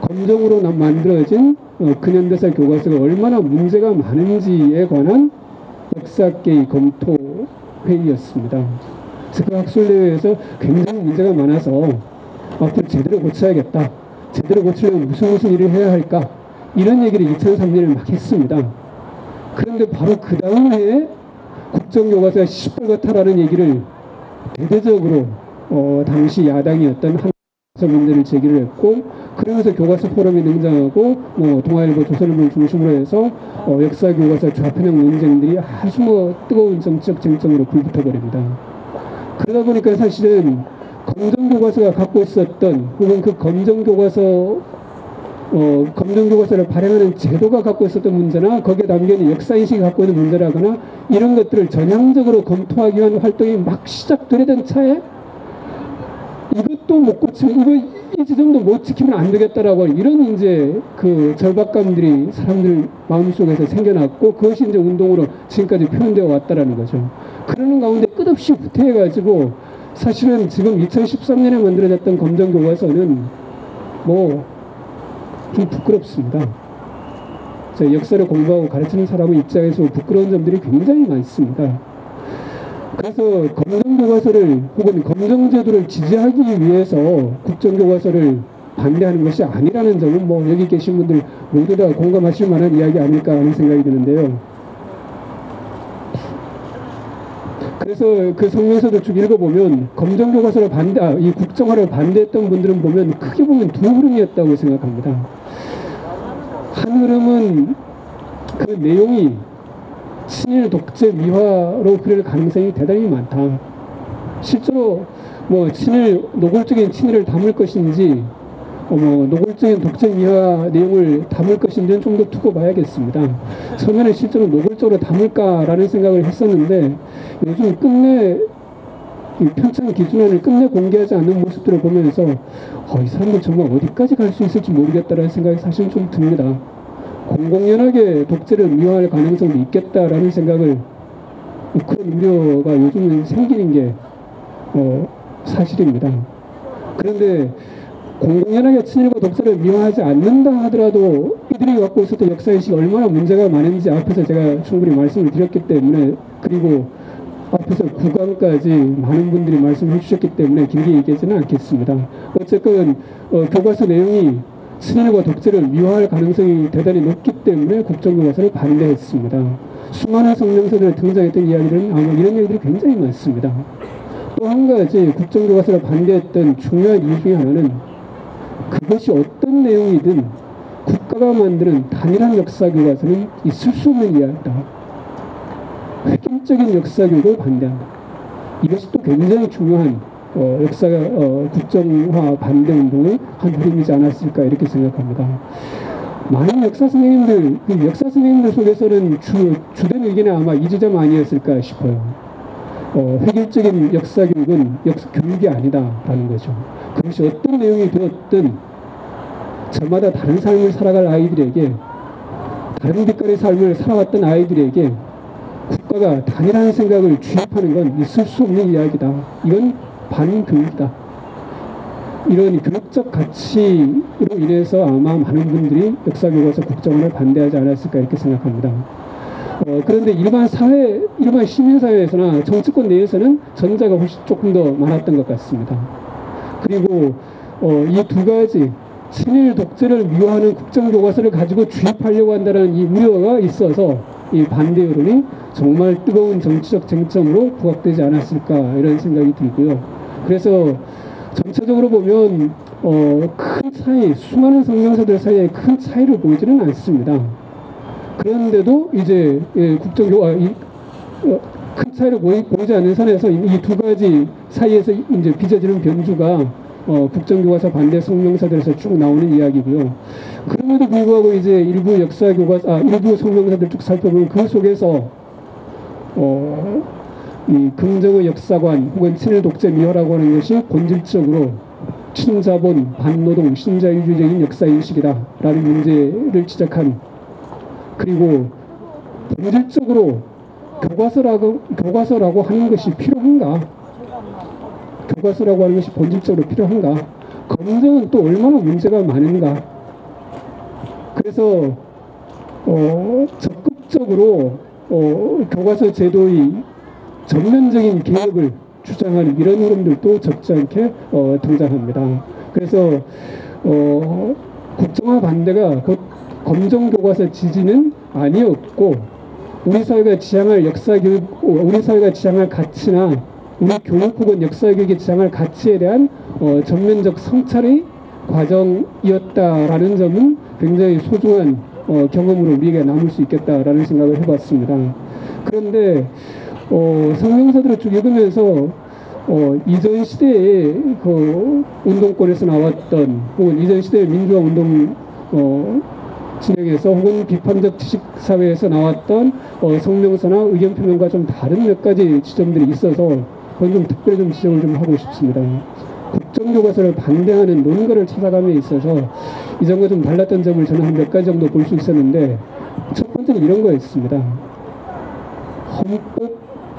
Speaker 2: 검정으로 나- 만들어진 어, 근현대사 교과서가 얼마나 문제가 많은지에 관한 역사계의 검토 회의였습니다. 그 학술 대회에서 굉장히 문제가 많아서 앞으로 제대로 고쳐야겠다. 제대로 고치려면 무슨 무슨 일을 해야 할까? 이런 얘기를 2003년에 막 했습니다. 그런데 바로 그 다음 해에 국정교과서가 시뻘겋다라는 얘기를 대대적으로 어, 당시 야당이었던 한 문제를 제기를 했고 그러면서 교과서 포럼이 등장하고 뭐 동아일보 조선일보를 중심으로 해서 어, 역사 교과서 좌편향 논쟁들이 아주 뭐 뜨거운 정치적 쟁점으로 불붙어 버립니다. 그러다 보니까 사실은 검정 교과서가 갖고 있었던 혹은 그 검정 교과서 어, 검정 교과서를 발행하는 제도가 갖고 있었던 문제나 거기에 담겨 있는 역사 인식이 갖고 있는 문제라거나 이런 것들을 전향적으로 검토하기 위한 활동이 막 시작되던 차에 이것도 못 고치면 이거 이 지점도 못 지키면 안 되겠다라고 이런 이제 그 절박감들이 사람들 마음속에서 생겨났고 그것이 이제 운동으로 지금까지 표현되어 왔다라는 거죠. 그러는 가운데 끝없이 후퇴해가지고 사실은 지금 2013년에 만들어졌던 검정 교과서는 뭐 좀 부끄럽습니다. 저 역사를 공부하고 가르치는 사람의 입장에서 부끄러운 점들이 굉장히 많습니다. 그래서 검정교과서를 혹은 검정제도를 지지하기 위해서 국정교과서를 반대하는 것이 아니라는 점은 뭐 여기 계신 분들 모두 다 공감하실 만한 이야기 아닐까 하는 생각이 드는데요. 그래서 그 성명서도 쭉 읽어보면 검정교과서를 반대, 아, 이 국정화를 반대했던 분들은 보면 크게 보면 두 흐름이었다고 생각합니다. 한 흐름은 그 내용이 친일 독재 미화로 그럴 가능성이 대단히 많다. 실제로 뭐 친일 노골적인 친일을 담을 것인지 어, 뭐 노골적인 독재 미화 내용을 담을 것인지는 좀 더 두고 봐야겠습니다. 처음에는 실제로 노골적으로 담을까라는 생각을 했었는데 요즘 끝내 이 편찬 기준안을 끝내 공개하지 않는 모습들을 보면서 어, 이 사람들 정말 어디까지 갈 수 있을지 모르겠다라는 생각이 사실 좀 듭니다. 공공연하게 독재를 미화할 가능성도 있겠다라는 생각을 그런 우려가 요즘은 생기는 게 어, 사실입니다. 그런데 공공연하게 친일과 독재를 미화하지 않는다 하더라도 이들이 갖고 있었던 역사인식이 얼마나 문제가 많은지 앞에서 제가 충분히 말씀을 드렸기 때문에 그리고 앞에서 구강까지 많은 분들이 말씀해 주셨기 때문에 길게 얘기하지는 않겠습니다. 어쨌든 어, 교과서 내용이 친일과 독재를 미화할 가능성이 대단히 높기 때문에 국정교과서를 반대했습니다. 수많은 성명서들에 등장했던 이야기들은 아마 이런 이야기들이 굉장히 많습니다. 또 한 가지 국정교과서를 반대했던 중요한 이유 중에 하나는 그것이 어떤 내용이든 국가가 만드는 단일한 역사 교과서는 있을 수 없는 이야기다. 획일적인 역사 교육을 반대한다. 이것이 또 굉장히 중요한 어, 역사 어, 국정화 반대 운동의 한 흐름이지 않았을까 이렇게 생각합니다. 많은 역사 선생님들, 그 역사 선생님들 속에서는 주, 주된 의견이 아마 이 지점 아니었을까 싶어요. 어, 획일적인 역사 교육은 역사 교육이 아니다라는 거죠. 그것이 어떤 내용이 되었든 저마다 다른 삶을 살아갈 아이들에게 다른 빛깔의 삶을 살아왔던 아이들에게 국가가 단일한 생각을 주입하는 건 있을 수 없는 이야기다. 이건 반교육이다. 이런 교육적 가치로 인해서 아마 많은 분들이 역사교과서 국정원을 반대하지 않았을까 이렇게 생각합니다. 어, 그런데 일반 사회, 일반 시민사회에서나 정치권 내에서는 전자가 훨씬 조금 더 많았던 것 같습니다. 그리고 어, 이 두 가지 친일 독재를 미화하는 국정교과서를 가지고 주입하려고 한다는 이 우려가 있어서 이 반대 여론이 정말 뜨거운 정치적 쟁점으로 부각되지 않았을까 이런 생각이 들고요. 그래서 전체적으로 보면 어, 큰 차이, 수많은 성명서들 사이에 큰 차이를 보이지는 않습니다. 그런데도 이제 예, 국정교과 이, 어, 큰 차이를 보이, 보이 지 않는 선에서 이 두 가지 사이에서 이제 빚어지는 변주가 어, 국정교과서 반대 성명서들에서 쭉 나오는 이야기고요. 그럼에도 불구하고 이제 일부 역사 교과서, 아, 일부 성명서들 쭉 살펴보면 그 속에서 어, 이 긍정의 역사관 혹은 친일 독재 미화라고 하는 것이 본질적으로 친자본, 반노동, 신자유주의적인 역사 인식이다라는 문제를 지적한 그리고 본질적으로 교과서라고 교과서라고 하는 것이 필요한가? 교과서라고 하는 것이 본질적으로 필요한가? 검증은 또 얼마나 문제가 많은가? 그래서 어, 적극적으로 어, 교과서 제도의 전면적인 개혁을 주장하는 이런 흐름들도 적지 않게 어, 등장합니다. 그래서 어, 국정화 반대가 그 검정 교과서 지지는 아니었고 우리 사회가 지향할 역사 교육, 우리 사회가 지향할 가치나 우리 교육 혹은 역사 교육이 지향할 가치에 대한 어, 전면적 성찰의 과정이었다라는 점은 굉장히 소중한 어, 경험으로 우리에게 남을 수 있겠다라는 생각을 해봤습니다. 그런데 어, 성명서들을 쭉 읽으면서 어, 이전 시대에 그 운동권에서 나왔던 혹은 이전 시대의 민주화 운동 어, 진영에서 혹은 비판적 지식 사회에서 나왔던 어, 성명서나 의견 표명과 좀 다른 몇 가지 지점들이 있어서 그건 좀 특별히 좀 지적을 좀 하고 싶습니다. 국정교과서를 반대하는 논거를 찾아감에 있어서 이전과 좀 달랐던 점을 저는 한 몇 가지 정도 볼 수 있었는데 첫 번째는 이런 거였습니다. 헌법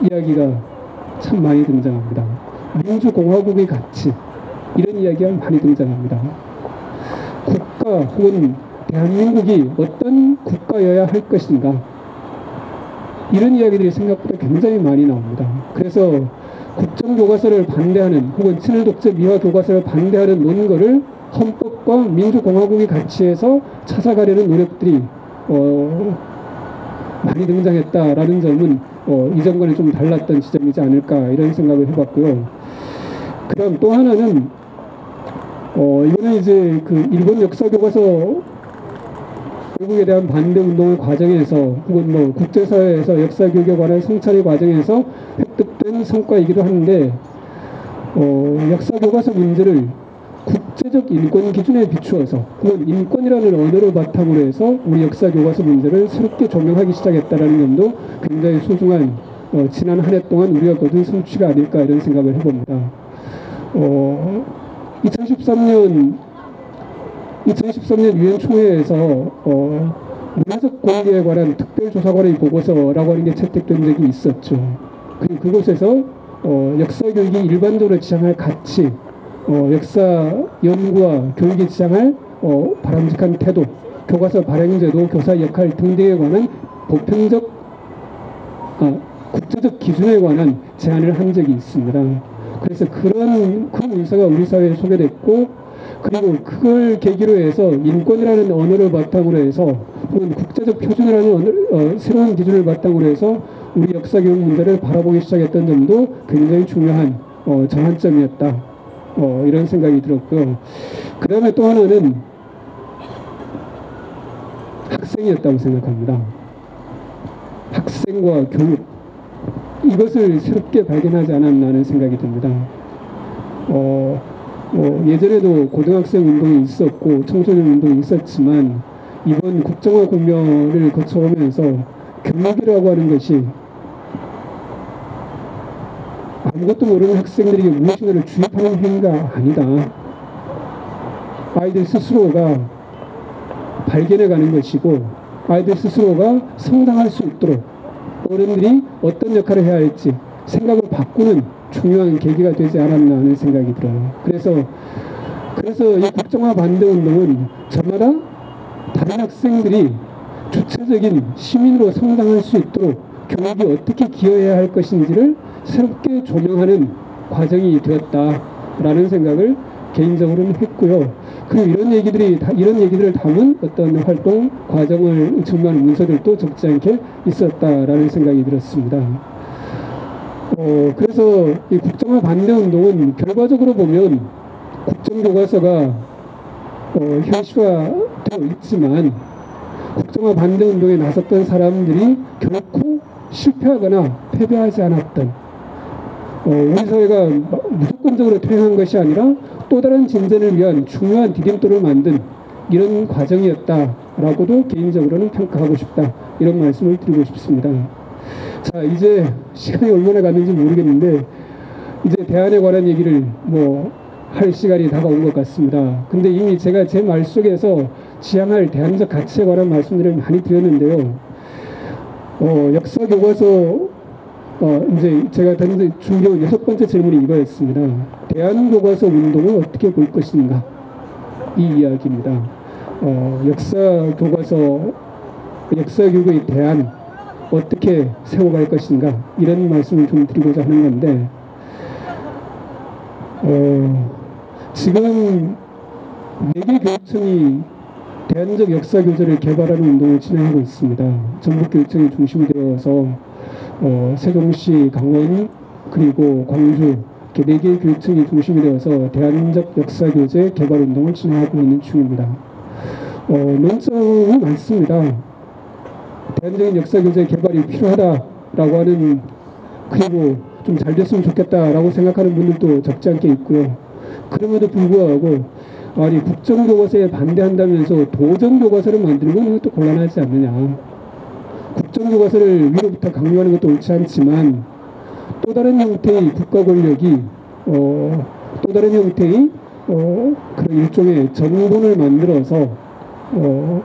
Speaker 2: 이야기가 참 많이 등장합니다. 민주공화국의 가치 이런 이야기가 많이 등장합니다. 국가 혹은 대한민국이 어떤 국가여야 할 것인가 이런 이야기들이 생각보다 굉장히 많이 나옵니다. 그래서 국정 교과서를 반대하는 혹은 친일 독재 미화 교과서를 반대하는 논거를 헌법과 민주공화국의 가치에서 찾아가려는 노력들이 어, 많이 등장했다라는 점은 어, 이전과는 좀 달랐던 지점이지 않을까 이런 생각을 해봤고요. 그다음 또 하나는 어, 이거는 이제 그 일본 역사 교과서 외국에 대한 반대 운동의 과정에서 혹은 뭐 국제사회에서 역사 교육에 관한 성찰의 과정에서 획득 된 성과이기도 한데 어, 역사 교과서 문제를 국제적 인권 기준에 비추어서 혹은 인권이라는 언어를 바탕으로 해서 우리 역사 교과서 문제를 새롭게 조명하기 시작했다라는 점도 굉장히 소중한 어, 지난 한 해 동안 우리가 거둔 성취가 아닐까 이런 생각을 해봅니다. 어, 2013년 2013년 유엔 총회에서 어, 문화적 공개에 관한 특별조사관의 보고서라고 하는 게 채택된 적이 있었죠. 그리고 그곳에서 어, 역사 교육이 일반적으로 지향할 가치, 어, 역사 연구와 교육이 지향할 어, 바람직한 태도, 교과서 발행 제도, 교사 역할 등등에 관한 보편적 아, 국제적 기준에 관한 제안을 한 적이 있습니다. 그래서 그런 그 문서가 우리 사회에 소개됐고 그리고 그걸 계기로 해서 인권이라는 언어를 바탕으로 해서 혹은 국제적 표준이라는 언어, 어, 새로운 기준을 바탕으로 해서 우리 역사 교육 문제를 바라보기 시작했던 점도 굉장히 중요한 어, 전환점이었다. 어, 이런 생각이 들었고요. 그 다음에 또 하나는 학생이었다고 생각합니다. 학생과 교육 이것을 새롭게 발견하지 않았나 하는 생각이 듭니다. 어, 뭐 예전에도 고등학생 운동이 있었고 청소년 운동이 있었지만 이번 국정화 국면을 거쳐오면서 교육이라고 하는 것이 아무것도 모르는 학생들에게 무엇인가를 주입하는 행위가 아니다. 아이들 스스로가 발견해가는 것이고 아이들 스스로가 성장할 수 있도록 어른들이 어떤 역할을 해야 할지 생각을 바꾸는 중요한 계기가 되지 않았나 하는 생각이 들어요. 그래서 그래서 이 국정화 반대 운동은 저마다 다른 학생들이 주체적인 시민으로 성장할 수 있도록 교육이 어떻게 기여해야 할 것인지를 새롭게 조명하는 과정이 되었다라는 생각을 개인적으로는 했고요. 그리고 이런 얘기들이 다, 이런 얘기들을 담은 어떤 활동 과정을 증명하는 문서들도 적지 않게 있었다라는 생각이 들었습니다. 어, 그래서 이 국정화 반대 운동은 결과적으로 보면 국정교과서가 어, 현실화되어 있지만 국정화 반대 운동에 나섰던 사람들이 결코 실패하거나 패배하지 않았던 어, 우리 사회가 무조건적으로 퇴행한 것이 아니라 또 다른 진전을 위한 중요한 디딤돌을 만든 이런 과정이었다라고도 개인적으로는 평가하고 싶다 이런 말씀을 드리고 싶습니다. 자 이제 시간이 얼마나 갔는지 모르겠는데 이제 대안에 관한 얘기를 뭐 할 시간이 다가온 것 같습니다. 근데 이미 제가 제 말 속에서 지향할 대안적 가치에 관한 말씀들을 많이 드렸는데요. 어, 역사 교과서 어, 이제 제가 던져 준비한 여섯 번째 질문이 이거였습니다. 대한교과서 운동을 어떻게 볼 것인가? 이 이야기입니다. 어, 역사 교과서, 역사 교육의 대안 어떻게 세워갈 것인가? 이런 말씀을 좀 드리고자 하는 건데, 어, 지금 네개 교육청이 대안적 역사 교재를 개발하는 운동을 진행하고 있습니다. 전북 교육청이 중심이 되어서 어, 세종시, 강원, 그리고 광주 이렇게 네 개의 교육청이 중심이 되어서 대안적 역사 교재 개발 운동을 진행하고 있는 중입니다. 어, 논점이 많습니다. 대안적인 역사 교재 개발이 필요하다라고 하는 그리고 좀 잘 됐으면 좋겠다라고 생각하는 분들도 적지 않게 있고요. 그럼에도 불구하고 아니 국정교과서에 반대한다면서 만드는 건 이것도 곤란하지 않느냐. 국정교과서를 위로부터 강요하는 것도 옳지 않지만 또 다른 형태의 국가 권력이 어, 또 다른 형태의 어, 그런 일종의 전본을 만들어서 어,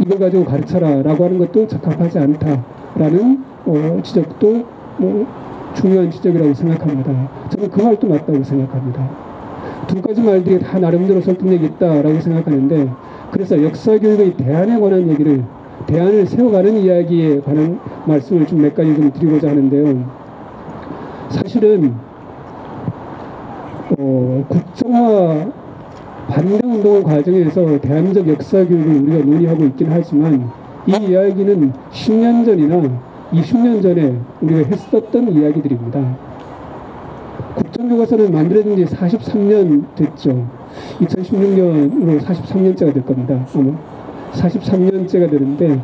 Speaker 2: 이걸 가지고 가르쳐라라고 하는 것도 적합하지 않다라는 어, 지적도 뭐 중요한 지적이라고 생각합니다. 저는 그 말도 맞다고 생각합니다. 두 가지 말들이 다 나름대로 설득력이 있다라고 생각하는데 그래서 역사 교육의 대안에 관한 얘기를 대안을 세워가는 이야기에 관한 말씀을 좀 몇 가지 좀 드리고자 하는데요. 사실은 어, 국정화 반대 운동 과정에서 대안적 역사 교육을 우리가 논의하고 있긴 하지만 이 이야기는 10년 전이나 20년 전에 우리가 했었던 이야기들입니다. 국정교과서는 만들어진 지 43년 됐죠. 2016년으로 43년째가 될 겁니다. 아마 43년째가 되는데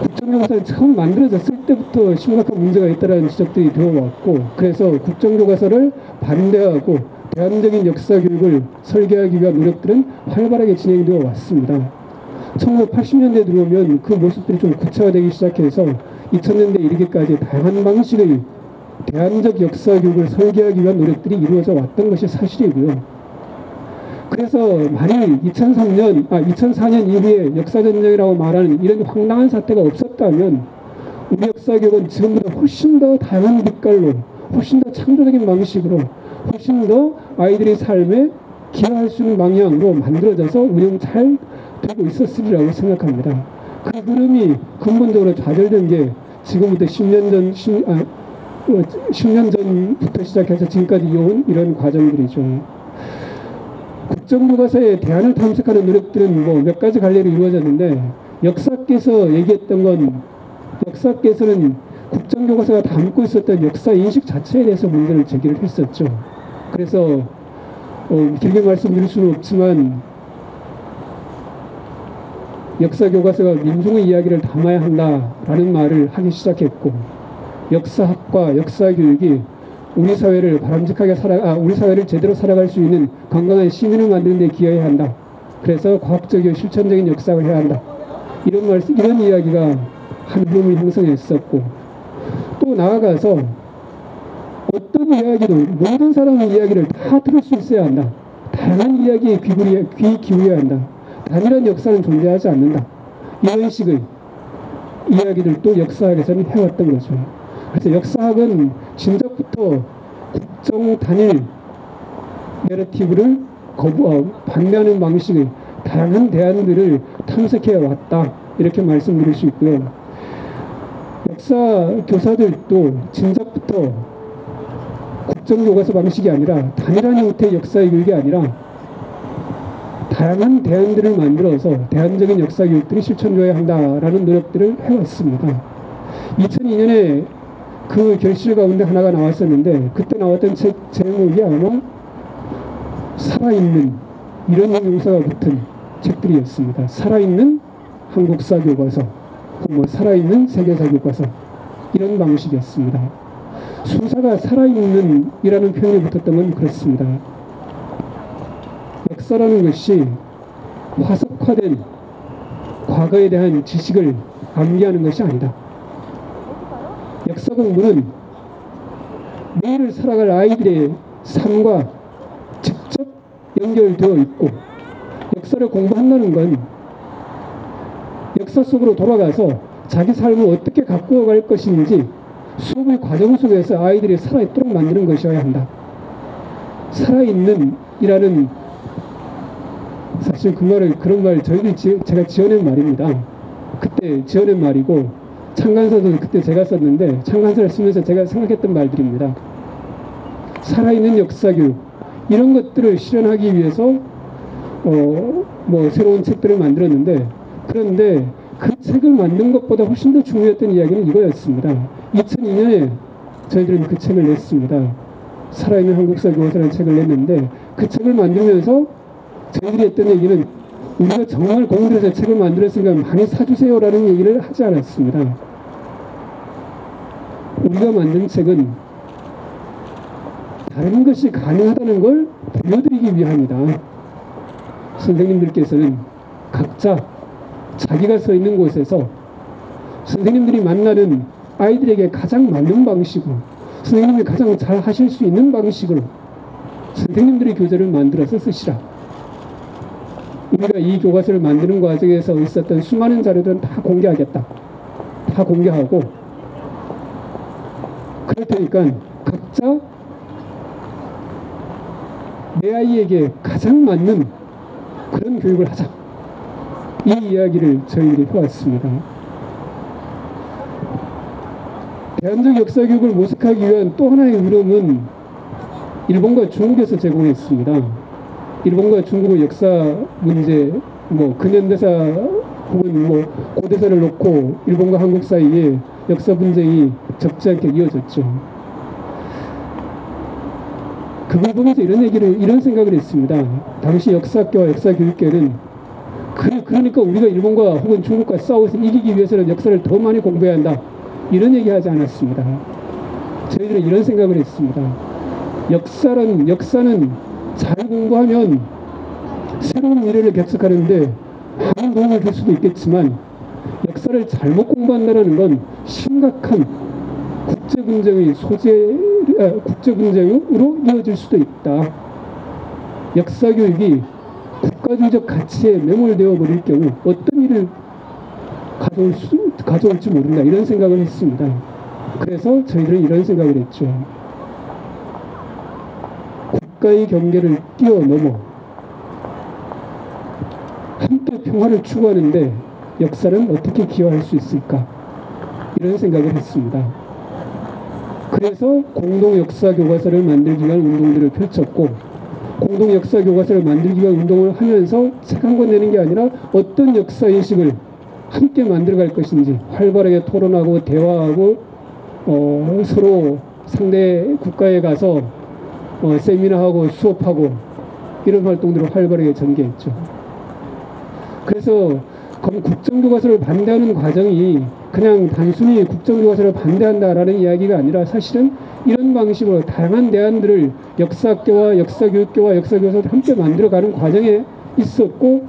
Speaker 2: 국정교과서는 처음 만들어졌을 때부터 심각한 문제가 있다는 지적들이 되어왔고 그래서 국정교과서를 반대하고 대안적인 역사 교육을 설계하기 위한 노력들은 활발하게 진행되어 왔습니다. 1980년대 들어오면 그 모습들이 좀 구체화되기 시작해서 2000년대 이르기까지 다양한 방식의 대안적 역사 교육을 설계하기 위한 노력들이 이루어져 왔던 것이 사실이고요. 그래서 만일 2003년, 아 2004년 이후에 역사전쟁이라고 말하는 이런 황당한 사태가 없었다면 우리 역사 교육은 지금보다 훨씬 더 다양한 빛깔로, 훨씬 더 창조적인 방식으로, 훨씬 더 아이들의 삶에 기여할 수 있는 방향으로 만들어져서 운영 잘 되고 있었으리라고 생각합니다. 그 흐름이 근본적으로 좌절된 게 지금부터 10년 전, 10, 아, 어, 10년 전부터 시작해서 지금까지 이어온 이런 과정들이죠. 국정교과서에 대안을 탐색하는 노력들은 뭐 몇 가지 관례로 이루어졌는데 역사께서 얘기했던 건 역사께서는 국정교과서가 담고 있었던 역사 인식 자체에 대해서 문제를 제기를 했었죠. 그래서 어, 길게 말씀드릴 수는 없지만 역사 교과서가 민중의 이야기를 담아야 한다라는 말을 하기 시작했고 역사학과 역사 교육이 우리 사회를 바람직하게 살아 아, 우리 사회를 제대로 살아갈 수 있는 건강한 시민을 만드는 데 기여해야 한다. 그래서 과학적이고 실천적인 역사를 해야 한다. 이런 말 이런 이야기가 한 흐름을 형성했었고 또 나아가서 어떤 이야기도 모든 사람의 이야기를 다 들을 수 있어야 한다. 다양한 이야기에 귀, 귀 기울여야 한다. 단일한 역사는 존재하지 않는다. 이런 식의 이야기들도 역사학에서는 해왔던 거죠. 그래서 역사학은 진작 부터 국정 단일 내러티브를 거부, 어, 반대하는 방식의 다양한 대안들을 탐색해 왔다. 이렇게 말씀드릴 수 있고요. 역사 교사들도 진작부터 국정교과서 방식이 아니라 단일한 형태의 역사 교육이 아니라 다양한 대안들을 만들어서 대안적인 역사 교육들이 실천되어야 한다라는 노력들을 해왔습니다. 2002년에 그 결실 가운데 하나가 나왔었는데 그때 나왔던 책 제목이 아마 살아있는 이런 형용사가 붙은 책들이었습니다. 살아있는 한국사 교과서, 뭐 살아있는 세계사 교과서 이런 방식이었습니다. 수사가 살아있는 이라는 표현이 붙었던 건 그렇습니다. 역사라는 것이 화석화된 과거에 대한 지식을 암기하는 것이 아니다. 역사 공부는 내일을 살아갈 아이들의 삶과 직접 연결되어 있고 역사를 공부한다는 건 역사 속으로 돌아가서 자기 삶을 어떻게 가꾸어 갈 것인지 수업의 과정 속에서 아이들이 살아있도록 만드는 것이어야 한다. 살아있는 이라는 사실 그 말을 그런 말 저희들이 지, 제가 지어낸 말입니다. 그때 지어낸 말이고 창간서도 그때 제가 썼는데 창간서를 쓰면서 제가 생각했던 말들입니다. 살아있는 역사교육 이런 것들을 실현하기 위해서 어, 뭐 새로운 책들을 만들었는데 그런데 그 책을 만든 것보다 훨씬 더 중요했던 이야기는 이거였습니다. 2002년에 저희들은 그 책을 냈습니다. 살아있는 한국사 교과서라는 책을 냈는데 그 책을 만들면서 저희들이 했던 얘기는 우리가 정말 공들여서 책을 만들었으니까 많이 사주세요라는 얘기를 하지 않았습니다. 우리가 만든 책은 다른 것이 가능하다는 걸 보여드리기 위함이다. 선생님들께서는 각자 자기가 서 있는 곳에서 선생님들이 만나는 아이들에게 가장 맞는 방식으로 선생님이 가장 잘 하실 수 있는 방식으로 선생님들의 교재를 만들어서 쓰시라. 우리가 이 교과서를 만드는 과정에서 있었던 수많은 자료들은 다 공개하겠다. 다 공개하고 그럴 테니까 각자 내 아이에게 가장 맞는 그런 교육을 하자. 이 이야기를 저희들이 해왔습니다. 대안적 역사 교육을 모색하기 위한 또 하나의 흐름은 일본과 중국에서 제공했습니다. 일본과 중국의 역사 문제, 뭐 근현대사 혹은 뭐 고대사를 놓고 일본과 한국 사이에 역사 분쟁이 적지 않게 이어졌죠. 그걸 보면서 이런 얘기를 이런 생각을 했습니다. 당시 역사학교와 역사교육계는 그, 그러니까 우리가 일본과 혹은 중국과 싸워서 이기기 위해서는 역사를 더 많이 공부해야 한다. 이런 얘기하지 않았습니다. 저희들은 이런 생각을 했습니다. 역사는 역사는 잘 공부하면 새로운 미래를 개척하는데 많은 도움을 줄 수도 있겠지만 역사를 잘못 공부한다는 건 심각한 국제 분쟁의 소재 아, 국제 분쟁으로 이어질 수도 있다. 역사 교육이 국가주의적 가치에 매몰되어 버릴 경우 어떤 일을 가져올 수, 가져올지 모른다 이런 생각을 했습니다. 그래서 저희들은 이런 생각을 했죠. 국가의 경계를 뛰어넘어 함께 평화를 추구하는데 역사는 어떻게 기여할 수 있을까 이런 생각을 했습니다. 그래서 공동 역사 교과서를 만들기 위한 운동들을 펼쳤고 공동 역사 교과서를 만들기 위한 운동을 하면서 책 한 권 내는 게 아니라 어떤 역사 인식을 함께 만들어갈 것인지 활발하게 토론하고 대화하고 어, 서로 상대 국가에 가서 어, 세미나하고 수업하고 이런 활동들을 활발하게 전개했죠. 그래서 국정교과서를 반대하는 과정이 그냥 단순히 국정교과서를 반대한다라는 이야기가 아니라 사실은 이런 방식으로 다양한 대안들을 역사학교와 역사교육교와 역사교사를 함께 만들어가는 과정에 있었고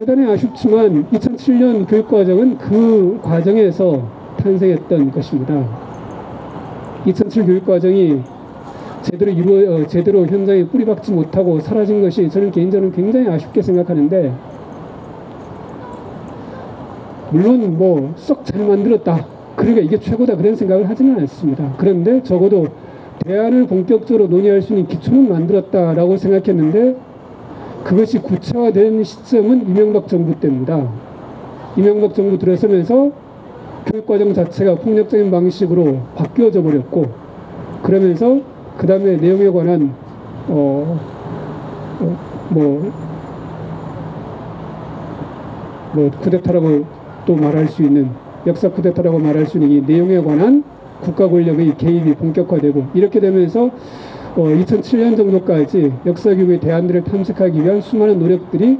Speaker 2: 대단히 아쉽지만 2007년 교육과정은 그 과정에서 탄생했던 것입니다. 2007 교육과정이 제대로 이루어 어, 제대로 현장에 뿌리박지 못하고 사라진 것이 저는 개인적으로 굉장히 아쉽게 생각하는데 물론 뭐 썩 잘 만들었다. 그러니까 이게 최고다 그런 생각을 하지는 않습니다. 그런데 적어도 대안을 본격적으로 논의할 수 있는 기초는 만들었다라고 생각했는데 그것이 구체화된 시점은 이명박 정부 때입니다. 이명박 정부 들어서면서 교육과정 자체가 폭력적인 방식으로 바뀌어져 버렸고 그러면서 그 다음에 내용에 관한 어, 어, 뭐, 뭐 쿠데타라고 또 말할 수 있는 역사 쿠데타라고 말할 수 있는 이 내용에 관한 국가 권력의 개입이 본격화되고 이렇게 되면서 어, 2007년 정도까지 역사 교육의 대안들을 탐색하기 위한 수많은 노력들이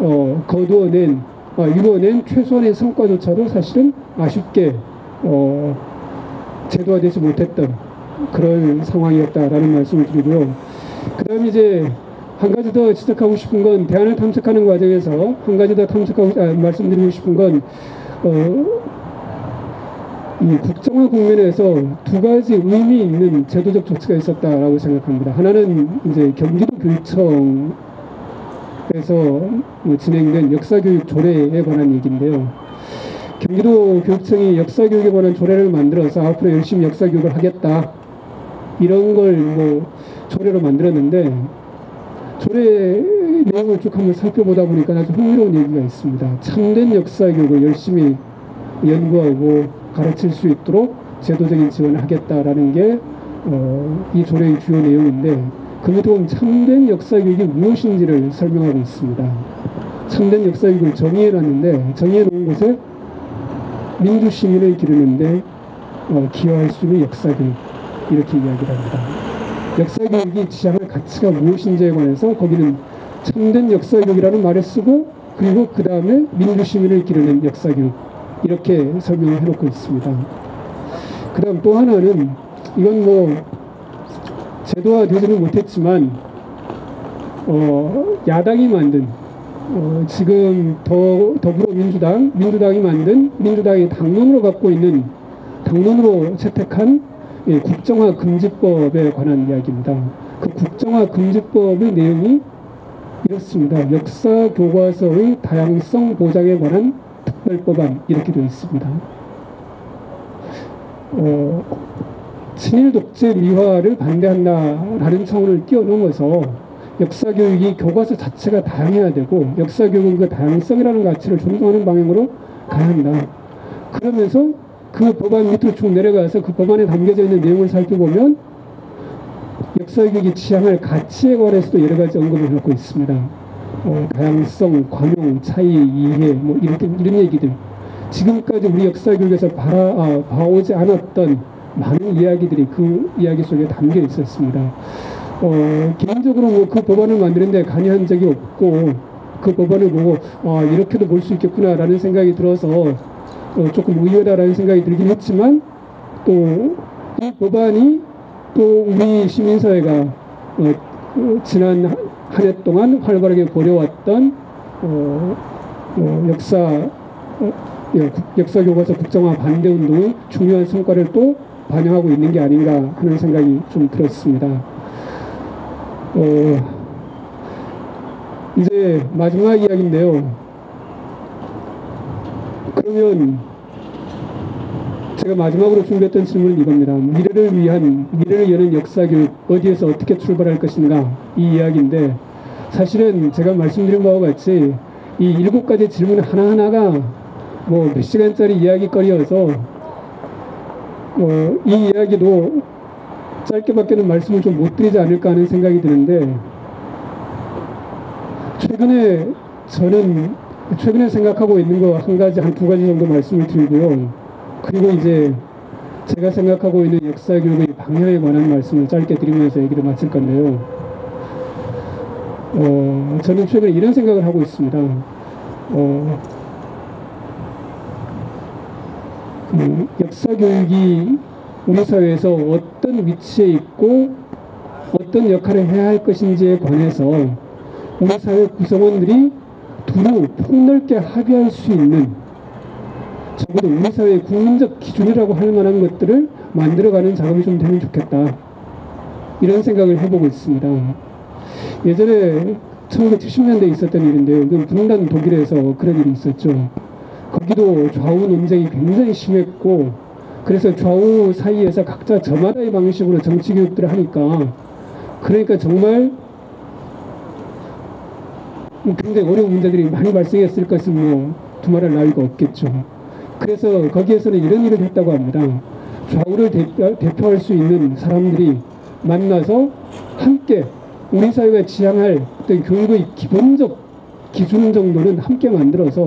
Speaker 2: 어, 거두어낸 어, 이루어낸 최소한의 성과조차도 사실은 아쉽게 어, 제도화되지 못했던 그런 상황이었다라는 말씀을 드리고요. 그 다음 이제 한 가지 더 지적하고 싶은 건 대안을 탐색하는 과정에서 한 가지 더 탐색하고 아, 말씀드리고 싶은 건 어, 이 국정화 국면에서 두 가지 의미 있는 제도적 조치가 있었다라고 생각합니다. 하나는 이제 경기도 교육청 에서 뭐 진행된 역사교육 조례에 관한 얘기인데요. 경기도 교육청이 역사교육에 관한 조례를 만들어서 앞으로 열심히 역사교육을 하겠다. 이런 걸 뭐 조례로 만들었는데 조례 내용을 쭉 한번 살펴보다 보니까 아주 흥미로운 얘기가 있습니다. 참된 역사 교육을 열심히 연구하고 가르칠 수 있도록 제도적인 지원을 하겠다라는 게 어, 이 조례의 주요 내용인데 그 밑에 참된 역사 교육이 무엇인지를 설명하고 있습니다. 참된 역사 교육을 정의해놨는데 정의해놓은 곳에 민주 시민을 기르는데 어, 기여할 수 있는 역사 교육 이렇게 이야기를 합니다. 역사 교육이 지향할 가치가 무엇인지에 관해서 거기는 참된 역사 교육이라는 말을 쓰고 그리고 그 다음에 민주시민을 기르는 역사 교육 이렇게 설명을 해놓고 있습니다. 그 다음 또 하나는 이건 뭐 제도화 되지는 못했지만 어, 야당이 만든 어, 지금 더, 더불어민주당, 민주당이 만든 민주당이 당론으로 갖고 있는 당론으로 채택한 예, 국정화 금지법에 관한 이야기입니다. 그 국정화 금지법의 내용이 이렇습니다. 역사 교과서의 다양성 보장에 관한 특별법안 이렇게 되어 있습니다. 어, 친일 독재 미화를 반대한다라는 차원을 뛰어넘어서 역사 교육이 교과서 자체가 다양해야 되고 역사 교육은 그 다양성이라는 가치를 존중하는 방향으로 가야 한다. 그러면서 그 법안 밑으로 쭉 내려가서 그 법안에 담겨져 있는 내용을 살펴보면 역사 교육이 지향할 가치에 관해서도 여러 가지 언급을 해놓고 있습니다. 어, 다양성, 관용, 차이, 이해, 뭐 이렇게 이런 얘기들. 지금까지 우리 역사 교육에서 바라, 아, 봐오지 않았던 많은 이야기들이 그 이야기 속에 담겨 있었습니다. 어, 개인적으로 뭐 그 법안을 만드는데 관여한 적이 없고 그 법안을 보고 아, 이렇게도 볼 수 있겠구나라는 생각이 들어서 어, 조금 의외다라는 생각이 들긴 했지만 또 이 법안이 또 우리 시민사회가 어, 어, 지난 한 해 동안 활발하게 벌여왔던 어, 어, 역사 어, 예, 국- 역사 교과서 국정화 반대 운동의 중요한 성과를 또 반영하고 있는 게 아닌가 하는 생각이 좀 들었습니다. 어, 이제 마지막 이야기인데요. 그러면 제가 마지막으로 준비했던 질문은 이겁니다. 미래를 위한 미래를 여는 역사 교육 어디에서 어떻게 출발할 것인가 이 이야기인데 사실은 제가 말씀드린 바와 같이 이 일곱 가지 질문 하나 하나가 뭐 몇 시간짜리 이야기거리여서 어, 이 이야기도 짧게밖에는 말씀을 좀 못 드리지 않을까 하는 생각이 드는데 최근에 저는 최근에 생각하고 있는 거 한 가지 한 두 가지 정도 말씀을 드리고요. 그리고 이제 제가 생각하고 있는 역사 교육의 방향에 관한 말씀을 짧게 드리면서 얘기를 마칠 건데요. 어, 저는 최근에 이런 생각을 하고 있습니다. 어, 그 역사 교육이 우리 사회에서 어떤 위치에 있고 어떤 역할을 해야 할 것인지에 관해서 우리 사회 구성원들이 두루 폭넓게 합의할 수 있는 적어도 우리 사회의 국민적 기준이라고 할 만한 것들을 만들어가는 작업이 좀 되면 좋겠다. 이런 생각을 해보고 있습니다. 예전에 1970년대에 있었던 일인데요. 그 분단 독일에서 그런 일이 있었죠. 거기도 좌우 논쟁이 굉장히 심했고 그래서 좌우 사이에서 각자 저마다의 방식으로 정치 교육들을 하니까 그러니까 정말 굉장히 어려운 문제들이 많이 발생했을 것은 뭐 두말할 나위가 없겠죠. 그래서 거기에서는 이런 일을 했다고 합니다. 좌우를 대표, 대표할 수 있는 사람들이 만나서 함께 우리 사회가 지향할 어떤 교육의 기본적 기준 정도는 함께 만들어서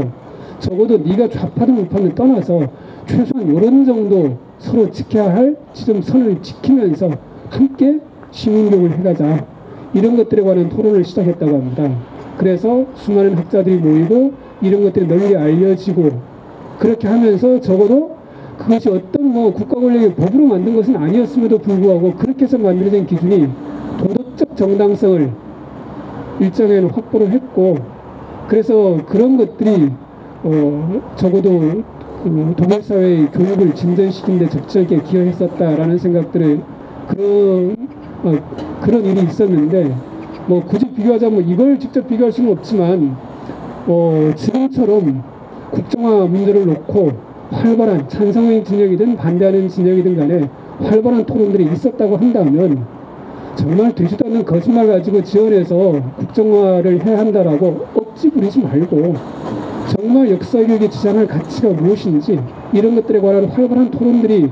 Speaker 2: 적어도 네가 좌파든 우파는 떠나서 최소한 이런 정도 서로 지켜야 할 지점 선을 지키면서 함께 시민교육을 해가자 이런 것들에 관한 토론을 시작했다고 합니다. 그래서 수많은 학자들이 모이고 이런 것들이 널리 알려지고 그렇게 하면서 적어도 그것이 어떤 뭐 국가 권력의 법으로 만든 것은 아니었음에도 불구하고 그렇게 해서 만들어진 기준이 도덕적 정당성을 일정에는 확보를 했고 그래서 그런 것들이 어 적어도 그 독일 사회의 교육을 진전시키는 데 적절하게 기여했었다라는 생각들을 그런 어, 그런 일이 있었는데 뭐 굳이 비교하자면 이걸 직접 비교할 수는 없지만 어 지금처럼 국정화 문제를 놓고 활발한 찬성의 진영이든 반대하는 진영이든 간에 활발한 토론들이 있었다고 한다면 정말 되지도 않는 거짓말 가지고 지원해서 국정화를 해야 한다라고 억지 부리지 말고 정말 역사 교육에 지향할 가치가 무엇인지 이런 것들에 관한 활발한 토론들이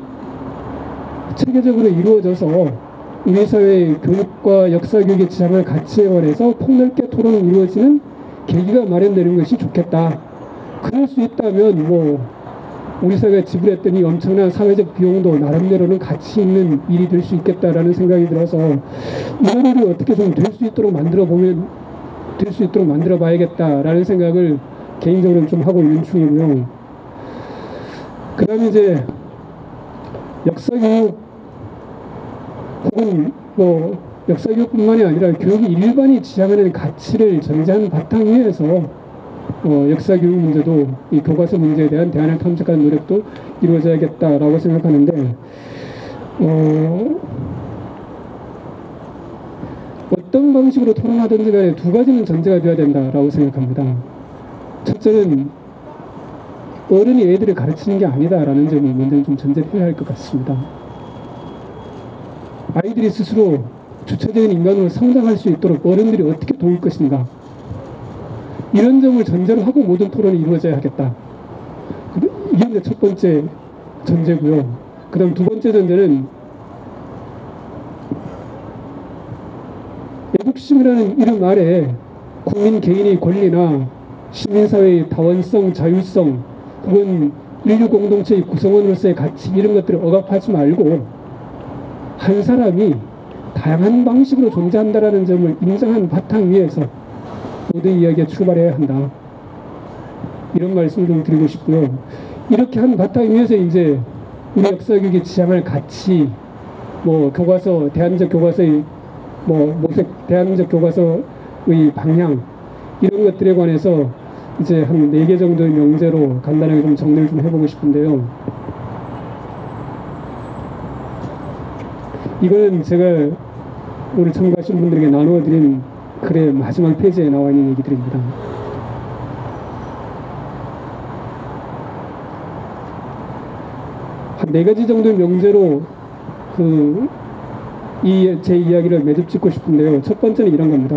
Speaker 2: 체계적으로 이루어져서 우리 사회의 교육과 역사 교육에 지향할 가치에 관해서 폭넓게 토론이 이루어지는 계기가 마련되는 것이 좋겠다. 그럴 수 있다면 뭐 우리 사회가 지불했던 이 엄청난 사회적 비용도 나름대로는 가치 있는 일이 될 수 있겠다라는 생각이 들어서 일을 어떻게 좀 될 수 있도록 만들어 보면 될 수 있도록 만들어 봐야겠다라는 생각을 개인적으로는 좀 하고 있는 중이고요. 그 다음에 이제 역사교육 혹은 뭐 역사교육뿐만이 아니라 교육이 일반이 지향하는 가치를 전제한 바탕 위에서 어, 역사교육 문제도 이 교과서 문제에 대한 대안을 탐색하는 노력도 이루어져야겠다라고 생각하는데 어, 어떤 방식으로 토론하든지 간에 두 가지는 전제가 되어야 된다라고 생각합니다. 첫째는 어른이 애들을 가르치는 게 아니다라는 점이 먼저 좀 전제되어야 할 것 같습니다. 아이들이 스스로 주체적인 인간으로 성장할 수 있도록 어른들이 어떻게 도울 것인가 이런 점을 전제로 하고 모든 토론이 이루어져야 하겠다. 이게 첫 번째 전제고요. 그 다음 두 번째 전제는 애국심이라는 이름 아래 국민 개인의 권리나 시민사회의 다원성, 자율성 그건 인류 공동체의 구성원으로서의 가치 이런 것들을 억압하지 말고 한 사람이 다양한 방식으로 존재한다라는 점을 인정한 바탕 위에서 모든 이야기가 출발해야 한다. 이런 말씀을 좀 드리고 싶고요. 이렇게 한 바탕 위에서 이제 우리 역사교육이 지향할 가치, 뭐 교과서, 대안적 교과서의 뭐 모색 대안적 교과서의 방향 이런 것들에 관해서 이제 한 네 개 정도의 명제로 간단하게 좀 정리를 좀 해보고 싶은데요. 이거는 제가 오늘 참가하신 분들에게 나누어드린 글의 마지막 페이지에 나와 있는 얘기들입니다. 한 네 가지 정도의 명제로 그 이 제 이야기를 매듭 짓고 싶은데요. 첫 번째는 이런 겁니다.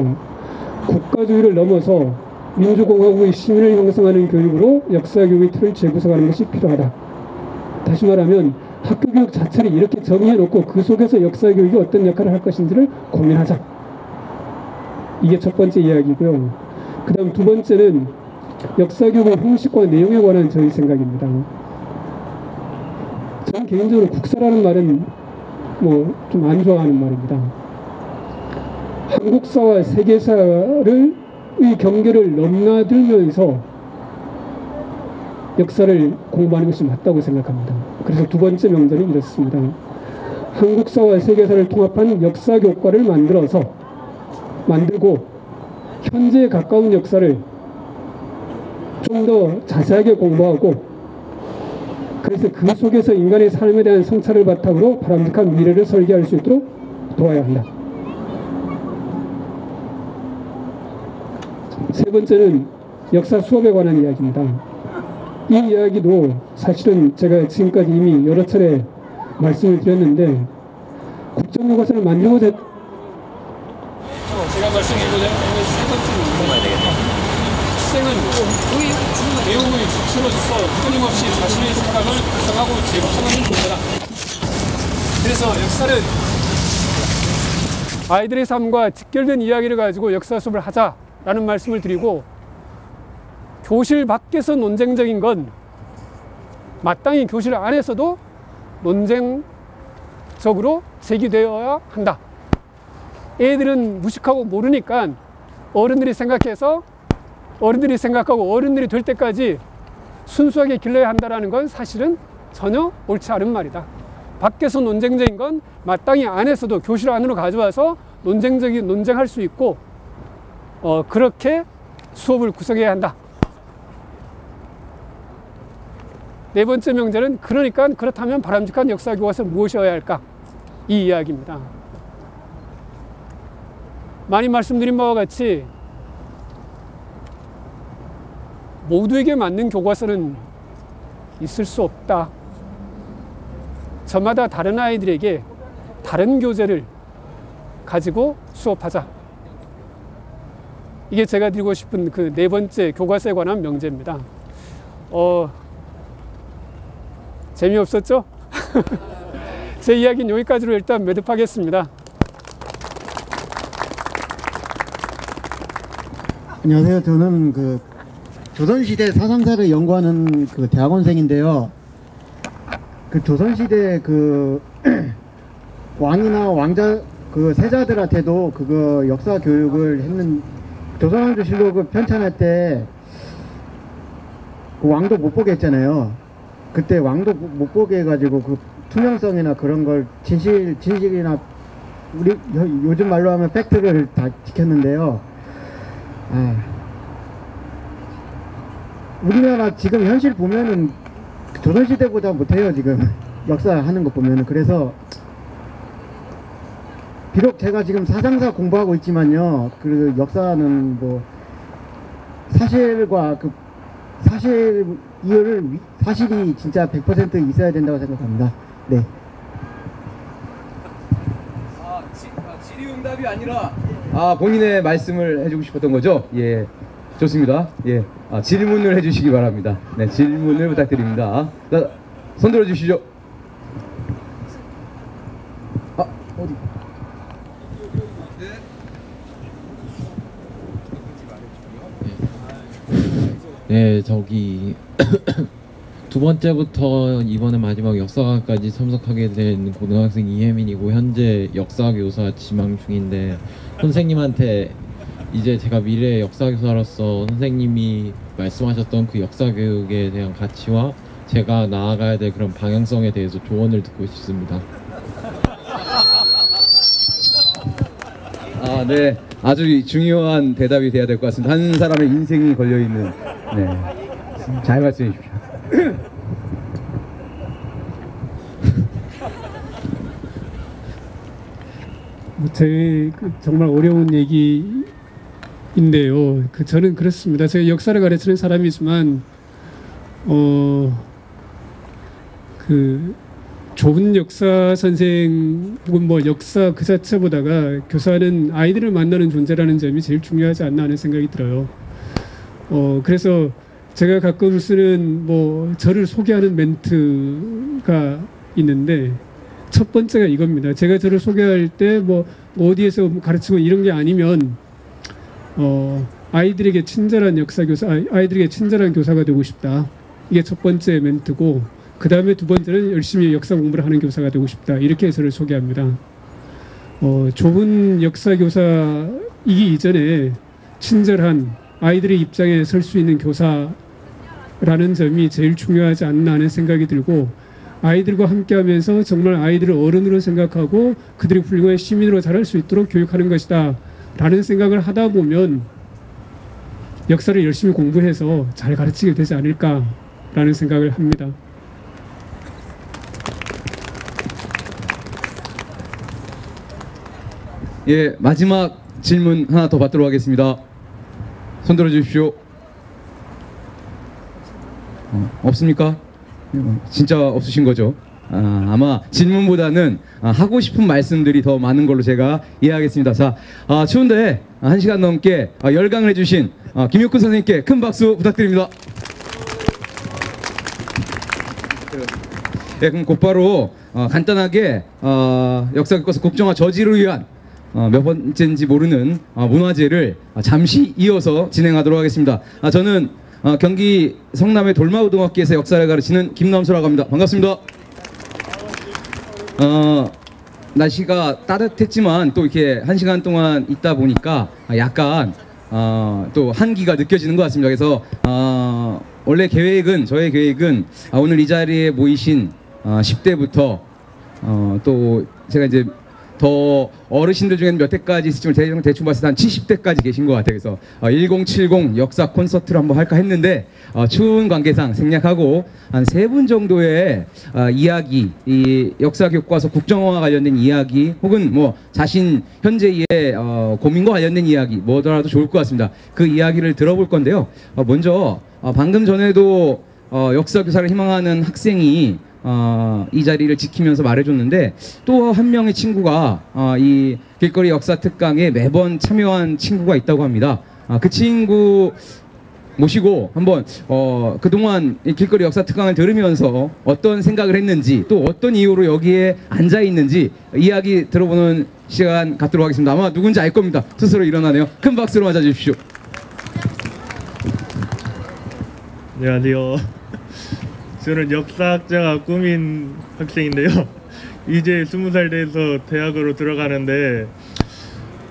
Speaker 2: 국가주의를 넘어서 민주공화국의 시민을 형성하는 교육으로 역사 교육의 틀을 재구성하는 것이 필요하다. 다시 말하면 학교 교육 자체를 이렇게 정의해 놓고 그 속에서 역사 교육이 어떤 역할을 할 것인지를 고민하자. 이게 첫 번째 이야기고요. 그 다음 두 번째는 역사 교육의 형식과 내용에 관한 저희 생각입니다. 저는 개인적으로 국사라는 말은 뭐 좀 안 좋아하는 말입니다. 한국사와 세계사를 의 경계를 넘나들면서 역사를 공부하는 것이 맞다고 생각합니다. 그래서 두 번째 명제는 이렇습니다. 한국사와 세계사를 통합한 역사 교과를 만들어서 만들고 현재에 가까운 역사를 좀 더 자세하게 공부하고 그래서 그 속에서 인간의 삶에 대한 성찰을 바탕으로 바람직한 미래를 설계할 수 있도록 도와야 한다. 세 번째는 역사 수업에 관한 이야기입니다. 이 이야기도 사실은 제가 지금까지 이미 여러 차례 말씀을 드렸는데 국정교과서를 만들고자 제가 말씀드리고자 하는 세 번째는 학생은 내용의 주체로서 끊임없이 자신의 생각을 구성하고 재구성하는 존재다. 그래서 역사는 아이들의 삶과 직결된 이야기를 가지고 역사 수업을 하자라는 말씀을 드리고 교실 밖에서 논쟁적인 건 마땅히 교실 안에서도 논쟁적으로 제기되어야 한다. 애들은 무식하고 모르니까 어른들이 생각해서 어른들이 생각하고 어른들이 될 때까지 순수하게 길러야 한다는 건 사실은 전혀 옳지 않은 말이다. 밖에서 논쟁적인 건 마땅히 안에서도 교실 안으로 가져와서 논쟁적인 논쟁할 수 있고 어, 그렇게 수업을 구성해야 한다. 네 번째 명제는 그러니까 그렇다면 바람직한 역사 교과서는 무엇이어야 할까? 이 이야기입니다. 많이 말씀드린 바와 같이 모두에게 맞는 교과서는 있을 수 없다. 저마다 다른 아이들에게 다른 교재를 가지고 수업하자. 이게 제가 드리고 싶은 그 네 번째 교과서에 관한 명제입니다. 어, 재미없었죠? (laughs) 제 이야기는 여기까지로 일단 매듭하겠습니다.
Speaker 3: 안녕하세요. 저는 그 조선시대 사상사를 연구하는 그 대학원생인데요. 그 조선시대 그 (clears throat) 왕이나 왕자 그 세자들한테도 그거 역사 교육을 했는 조선왕조실록 편찬할 때 그 왕도 못 보게 했잖아요. 그때 왕도 못 보게 해가지고 그 투명성이나 그런 걸 진실 진실이나 우리 요- 요즘 말로 하면 팩트를 다 지켰는데요. 아, 우리나라 지금 현실 보면은 조선시대보다 못해요 지금. (laughs) 역사 하는 거 보면은. 그래서 비록 제가 지금 사상사 공부하고 있지만요. 그 역사는 뭐 사실과 그 사실 이유를 위- 사실이 진짜 100% 있어야 된다고 생각합니다 네
Speaker 4: 아, 지, 아, 질의응답이 아니라 아 본인의 말씀을 해주고 싶었던 거죠? 예, 좋습니다. 예, 아, 질문을 해주시기 바랍니다. 네, 질문을 부탁드립니다. 자, 손 들어 주시죠. 아, 어디?
Speaker 5: 네, 저기 두 번째부터 이번에 마지막 역사과까지 참석하게 된 고등학생 이혜민이고 현재 역사 교사 지망 중인데 선생님한테 이제 제가 미래 역사 교사로서 선생님이 말씀하셨던 그 역사 교육에 대한 가치와 제가 나아가야 될 그런 방향성에 대해서 조언을 듣고 싶습니다.
Speaker 4: 아, 네. 아주 중요한 대답이 돼야 될 것 같습니다. 한 사람의 인생이 걸려 있는. 네. 잘 말씀해 주십시오.
Speaker 2: 제그 정말 어려운 얘기인데요. 그 저는 그렇습니다. 제가 역사를 가르치는 사람이지만 어그 좋은 역사 선생 혹은 뭐 역사 그 자체보다가 교사는 아이들을 만나는 존재라는 점이 제일 중요하지 않나 하는 생각이 들어요. 어 그래서 제가 가끔 쓰는 뭐 저를 소개하는 멘트가 있는데 첫 번째가 이겁니다. 제가 저를 소개할 때 뭐 어디에서 가르치고 이런 게 아니면 어 아이들에게 친절한 역사 교사 아이- 아이들에게 친절한 교사가 되고 싶다. 이게 첫 번째 멘트고 그 다음에 두 번째는 열심히 역사 공부를 하는 교사가 되고 싶다. 이렇게 저를 소개합니다. 어, 좁은 역사 교사이기 이전에 친절한 아이들의 입장에 설 수 있는 교사 라는 점이 제일 중요하지 않나 하는 생각이 들고 아이들과 함께 하면서 정말 아이들을 어른으로 생각하고 그들이 훌륭한 시민으로 자랄 수 있도록 교육하는 것이다 라는 생각을 하다 보면 역사를 열심히 공부해서 잘 가르치게 되지 않을까라는 생각을 합니다.
Speaker 4: 예, 마지막 질문 하나 더 받도록 하겠습니다. 손 들어 주십시오. 어, 없습니까? 어, 진짜 없으신 거죠? 아, 아마 질문보다는 아, 하고 싶은 말씀들이 더 많은 걸로 제가 이해하겠습니다. 자, 아, 추운데 한 시간 넘게 아, 열강을 해주신 아, 김육근 선생님께 큰 박수 부탁드립니다. 예, 그럼 곧바로 어, 간단하게 어, 역사 교과서 국정화 저지를 위한 어, 몇 번째인지 모르는 어, 문화제를 어, 잠시 이어서 진행하도록 하겠습니다. 아, 저는 어, 경기 성남의 돌마고등학교에서 역사를 가르치는 김남수라고 합니다. 반갑습니다. 어, 날씨가 따뜻했지만 또 이렇게 한 시간 동안 있다 보니까 아, 약간 어, 또 한기가 느껴지는 것 같습니다. 그래서 어, 원래 계획은 저의 계획은 아, 오늘 이 자리에 모이신 어, 10대부터 어, 또 제가 이제 더 어르신들 중에는 몇 대까지 있을지 대충, 대충 봤을 때 한 70대까지 계신 것 같아요. 그래서 어, 1070 역사 콘서트를 한번 할까 했는데 어, 추운 관계상 생략하고 한 세 분 정도의 어, 이야기, 이 역사 교과서 국정화와 관련된 이야기, 혹은 뭐 자신 현재의 어, 고민과 관련된 이야기 뭐더라도 좋을 것 같습니다. 그 이야기를 들어볼 건데요. 어, 먼저 어, 방금 전에도 어, 역사 교사를 희망하는 학생이 어, 이 자리를 지키면서 말해줬는데 또 한 명의 친구가 어, 이 길거리 역사 특강에 매번 참여한 친구가 있다고 합니다. 아, 그 친구 모시고 한번 어, 그동안 이 길거리 역사 특강을 들으면서 어떤 생각을 했는지 또 어떤 이유로 여기에 앉아 있는지 이야기 들어보는 시간 갖도록 하겠습니다. 아마 누군지 알 겁니다. 스스로 일어나네요. 큰 박수로 맞아 주십시오.
Speaker 6: 안녕하세요. 저는 역사학자가 꿈인 학생인데요. (laughs) 이제 스무 살 돼서 대학으로 들어가는데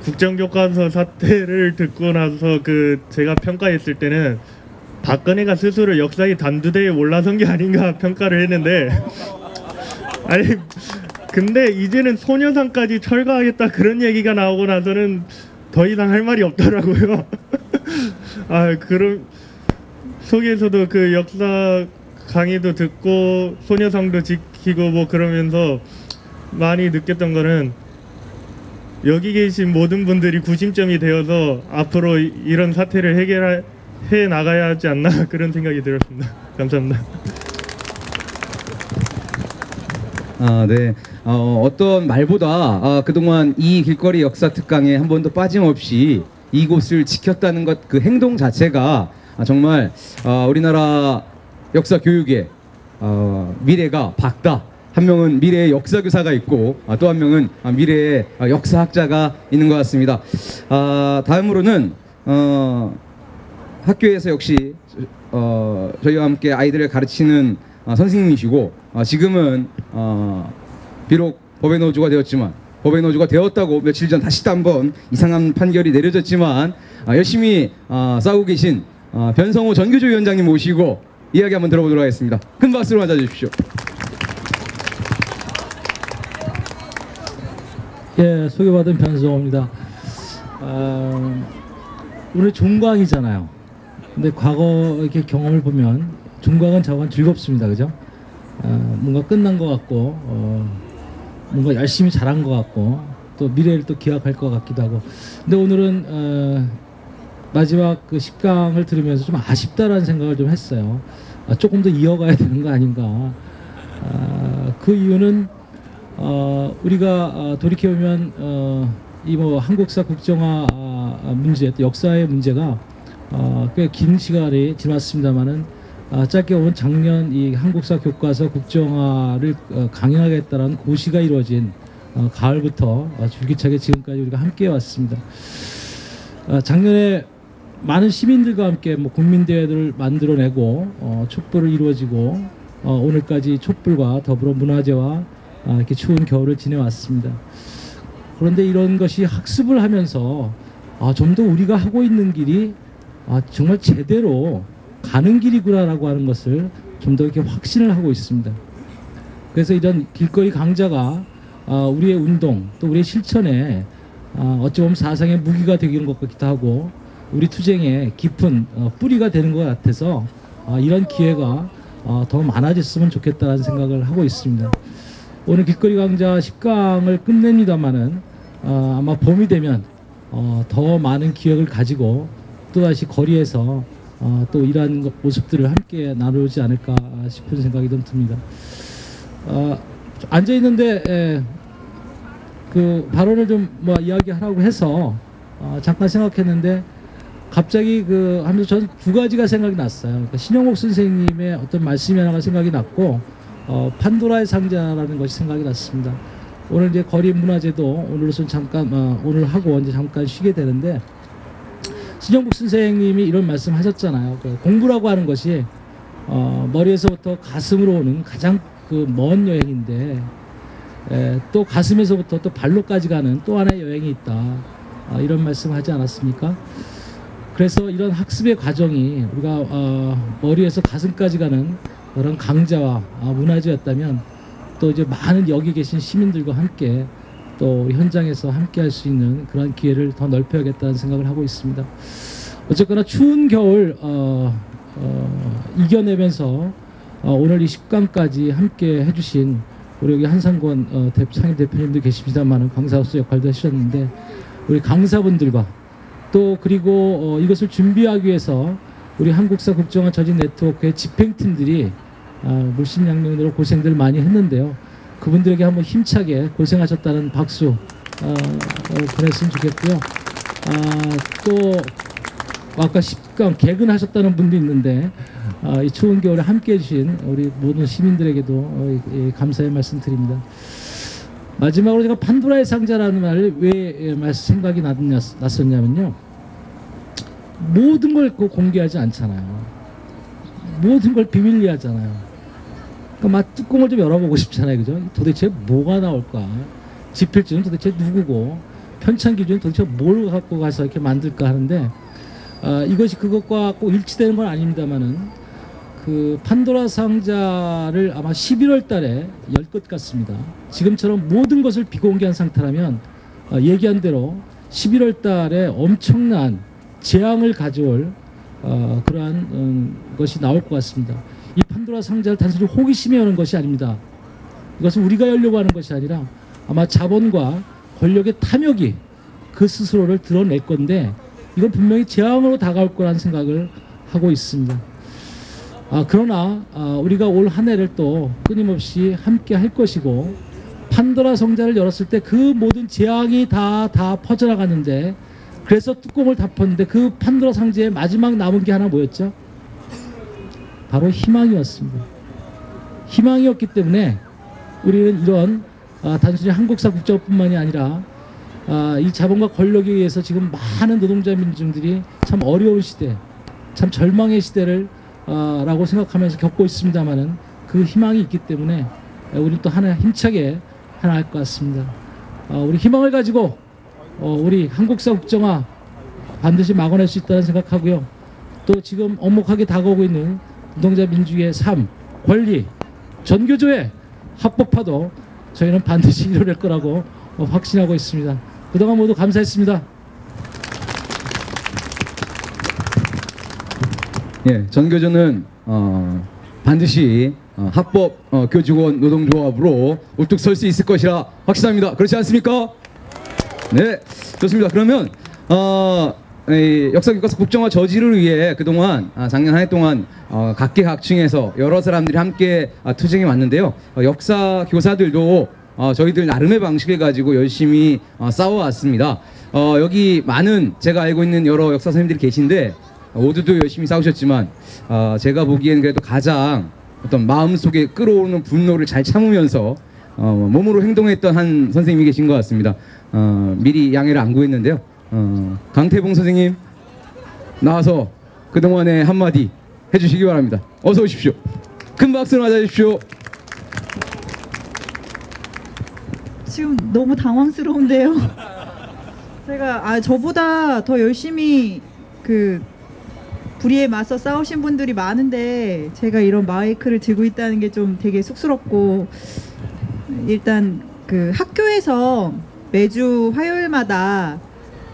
Speaker 6: 국정교과서 사태를 듣고 나서 그 제가 평가했을 때는 박근혜가 스스로 역사의 단두대에 올라선 게 아닌가 평가를 했는데 (laughs) 아니 근데 이제는 소녀상까지 철거하겠다 그런 얘기가 나오고 나서는 더 이상 할 말이 없더라고요. (laughs) 아 그럼 속에서도 그 역사 강의도 듣고 소녀상도 지키고 뭐 그러면서 많이 느꼈던 거는 여기 계신 모든 분들이 구심점이 되어서 앞으로 이- 이런 사태를 해결해 나가야 하지 않나 (laughs) 그런 생각이 들었습니다. (laughs) 감사합니다.
Speaker 4: 아, 네. 어, 어떤 말보다 아, 그동안 이 길거리 역사 특강에 한 번도 빠짐없이 이곳을 지켰다는 것 그 행동 자체가 아, 정말 아, 우리나라 역사 교육의 어, 미래가 밝다. 한 명은 미래의 역사 교사가 있고 아, 또한 명은 아, 미래의 아, 역사학자가 있는 것 같습니다. 아, 다음으로는 어, 학교에서 역시 어, 저희와 함께 아이들을 가르치는 아, 선생님이시고 아, 지금은 어, 비록 법의 노조가 되었지만 법의 노조가 되었다고 며칠 전 다시 또 한번 이상한 판결이 내려졌지만 아, 열심히 아, 싸우고 계신 아, 변성호 전교조 위원장님 모시고 이야기 한번 들어보도록 하겠습니다. 큰 박수로 맞아주십시오.
Speaker 7: 예, 소개받은 변성호입니다. 아, 오늘 종광이잖아요. 근데 과거 이렇게 경험을 보면 종광은 저건 즐겁습니다, 그죠? 아, 뭔가 끝난 것 같고, 어, 뭔가 열심히 잘한 것 같고, 또 미래를 또 기약할 것 같기도 하고. 근데 오늘은 어, 마지막 그 10강을 들으면서 좀 아쉽다라는 생각을 좀 했어요. 아, 조금 더 이어가야 되는 거 아닌가. 아, 그 이유는 어, 우리가 어, 돌이켜보면 어, 이뭐 한국사 국정화 아, 문제, 또 역사의 문제가 어, 꽤 긴 시간이 지났습니다만은 아, 짧게 보면 작년 이 한국사 교과서 국정화를 어, 강행하겠다는 고시가 이루어진 어, 가을부터 어, 줄기차게 지금까지 우리가 함께 왔습니다. 어, 작년에 많은 시민들과 함께 뭐 국민대회를 만들어내고 어, 촛불을 이루어지고 어, 오늘까지 촛불과 더불어 문화재와 아, 이렇게 추운 겨울을 지내왔습니다. 그런데 이런 것이 학습을 하면서 아, 좀 더 우리가 하고 있는 길이 아, 정말 제대로 가는 길이구나라고 하는 것을 좀 더 이렇게 확신을 하고 있습니다. 그래서 이런 길거리 강자가 아, 우리의 운동 또 우리의 실천에 아, 어찌 보면 사상의 무기가 되는 것 같기도 하고 우리 투쟁의 깊은 어, 뿌리가 되는 것 같아서 아, 이런 기회가 어, 더 많아졌으면 좋겠다는 생각을 하고 있습니다. 오늘 길거리 강자 10강을 끝냅니다마는 어, 아마 봄이 되면 어, 더 많은 기억을 가지고 또다시 거리에서 어, 또 것- 모습들을 함께 나누지 않을까 싶은 생각이 좀 듭니다. 어, 앉아 있는데 에, 그 발언을 좀 뭐 이야기하라고 해서 어, 잠깐 생각했는데 갑자기 그 하면서 저는 두 가지가 생각이 났어요. 그러니까 신영옥 선생님의 어떤 말씀이 하나가 생각이 났고 어, 판도라의 상자라는 것이 생각이 났습니다. 오늘 이제 거리 문화제도 오늘로선 잠깐 어, 오늘 하고 이제 잠깐 쉬게 되는데 신영복 선생님이 이런 말씀하셨잖아요. 그 공부라고 하는 것이 어, 머리에서부터 가슴으로 오는 가장 그 먼 여행인데 에, 또 가슴에서부터 또 발로까지 가는 또 하나의 여행이 있다. 아, 이런 말씀하지 않았습니까? 그래서 이런 학습의 과정이 우리가 어, 머리에서 가슴까지 가는 그런 강자와 아, 문화재였다면 또 이제 많은 여기 계신 시민들과 함께 또 현장에서 함께 할 수 있는 그런 기회를 더 넓혀야겠다는 생각을 하고 있습니다. 어쨌거나 추운 겨울 어, 어, 이겨내면서 어, 오늘 이 10강까지 함께 해주신 우리 여기 한상권 어, 대, 상임 대표님도 계십니다만 강사로서 역할도 하셨는데 우리 강사분들과 또 그리고 어, 이것을 준비하기 위해서 우리 한국사 국정화 저진 네트워크의 집행팀들이 아, 물심양면으로 고생들 많이 했는데요. 그분들에게 한번 힘차게 고생하셨다는 박수 어, 어, 보냈으면 좋겠고요. 아, 또 아까 10강 개근하셨다는 분도 있는데 아, 이 추운 겨울에 함께해 주신 우리 모든 시민들에게도 어, 예, 감사의 말씀 드립니다. 마지막으로 제가 판도라의 상자라는 말을 왜 예, 말- 생각이 났, 났었냐면요. 모든 걸그 공개하지 않잖아요. 모든 걸 비밀리 하잖아요. 그러니까 막 뚜껑을 좀 열어보고 싶잖아요. 그죠? 도대체 뭐가 나올까? 지필지는 도대체 누구고, 편찬 기준은 도대체 뭘 갖고 가서 이렇게 만들까 하는데, 아, 이것이 그것과 꼭 일치되는 건 아닙니다만은, 그 판도라 상자를 아마 11월 달에 열 것 같습니다. 지금처럼 모든 것을 비공개한 상태라면, 어, 얘기한 대로 11월 달에 엄청난 재앙을 가져올 어, 그러한 음, 것이 나올 것 같습니다. 이 판도라 상자를 단순히 호기심에 여는 것이 아닙니다. 이것은 우리가 열려고 하는 것이 아니라 아마 자본과 권력의 탐욕이 그 스스로를 드러낼 건데 이건 분명히 재앙으로 다가올 거라는 생각을 하고 있습니다. 아, 그러나 아, 우리가 올 한 해를 또 끊임없이 함께 할 것이고 판도라 성자를 열었을 때 그 모든 재앙이 다 다 퍼져나갔는데 그래서 뚜껑을 닫았는데 그 판도라 상자의 마지막 남은 게 하나 뭐였죠? 바로 희망이었습니다. 희망이었기 때문에 우리는 이런 아, 단순히 한국사 국적뿐만이 아니라 아, 이 자본과 권력에 의해서 지금 많은 노동자 민중들이 참 어려운 시대, 참 절망의 시대를 아, 라고 생각하면서 겪고 있습니다만은 그 희망이 있기 때문에 우리 또 하나 힘차게 하나 할 것 같습니다. 어, 우리 희망을 가지고 어, 우리 한국사 국정화 반드시 막아낼 수 있다는 생각하고요. 또 지금 엄혹하게 다가오고 있는 노동자 민주주의의 삶, 권리, 전교조의 합법화도 저희는 반드시 이뤄낼 거라고 어, 확신하고 있습니다. 그동안 모두 감사했습니다.
Speaker 4: 예, 전교조는 어, 반드시 어, 합법 어, 교직원 노동조합으로 우뚝 설 수 있을 것이라 확신합니다. 그렇지 않습니까? 네, 좋습니다. 그러면 어, 이 역사교과서 국정화 저지를 위해 그동안 아, 작년 한 해 동안 어, 각계각층에서 여러 사람들이 함께 아, 투쟁해 왔는데요. 어, 역사 교사들도 어, 저희들 나름의 방식을 가지고 열심히 어, 싸워왔습니다. 어, 여기 많은 제가 알고 있는 여러 역사 선생님들이 계신데 어, 모두도 열심히 싸우셨지만 어, 제가 보기엔 그래도 가장 어떤 마음속에 끌어오르는 분노를 잘 참으면서 어, 몸으로 행동했던 한 선생님이 계신 것 같습니다. 어, 미리 양해를 안 구했는데요. 어, 강태봉 선생님 나와서 그동안의 한마디 해주시기 바랍니다. 어서 오십시오. 큰 박수로 맞아주십시오.
Speaker 8: 지금 너무 당황스러운데요. (laughs) 제가 아 저보다 더 열심히 그 불의에 맞서 싸우신 분들이 많은데 제가 이런 마이크를 들고 있다는 게 좀 되게 쑥스럽고 일단 그 학교에서 매주 화요일마다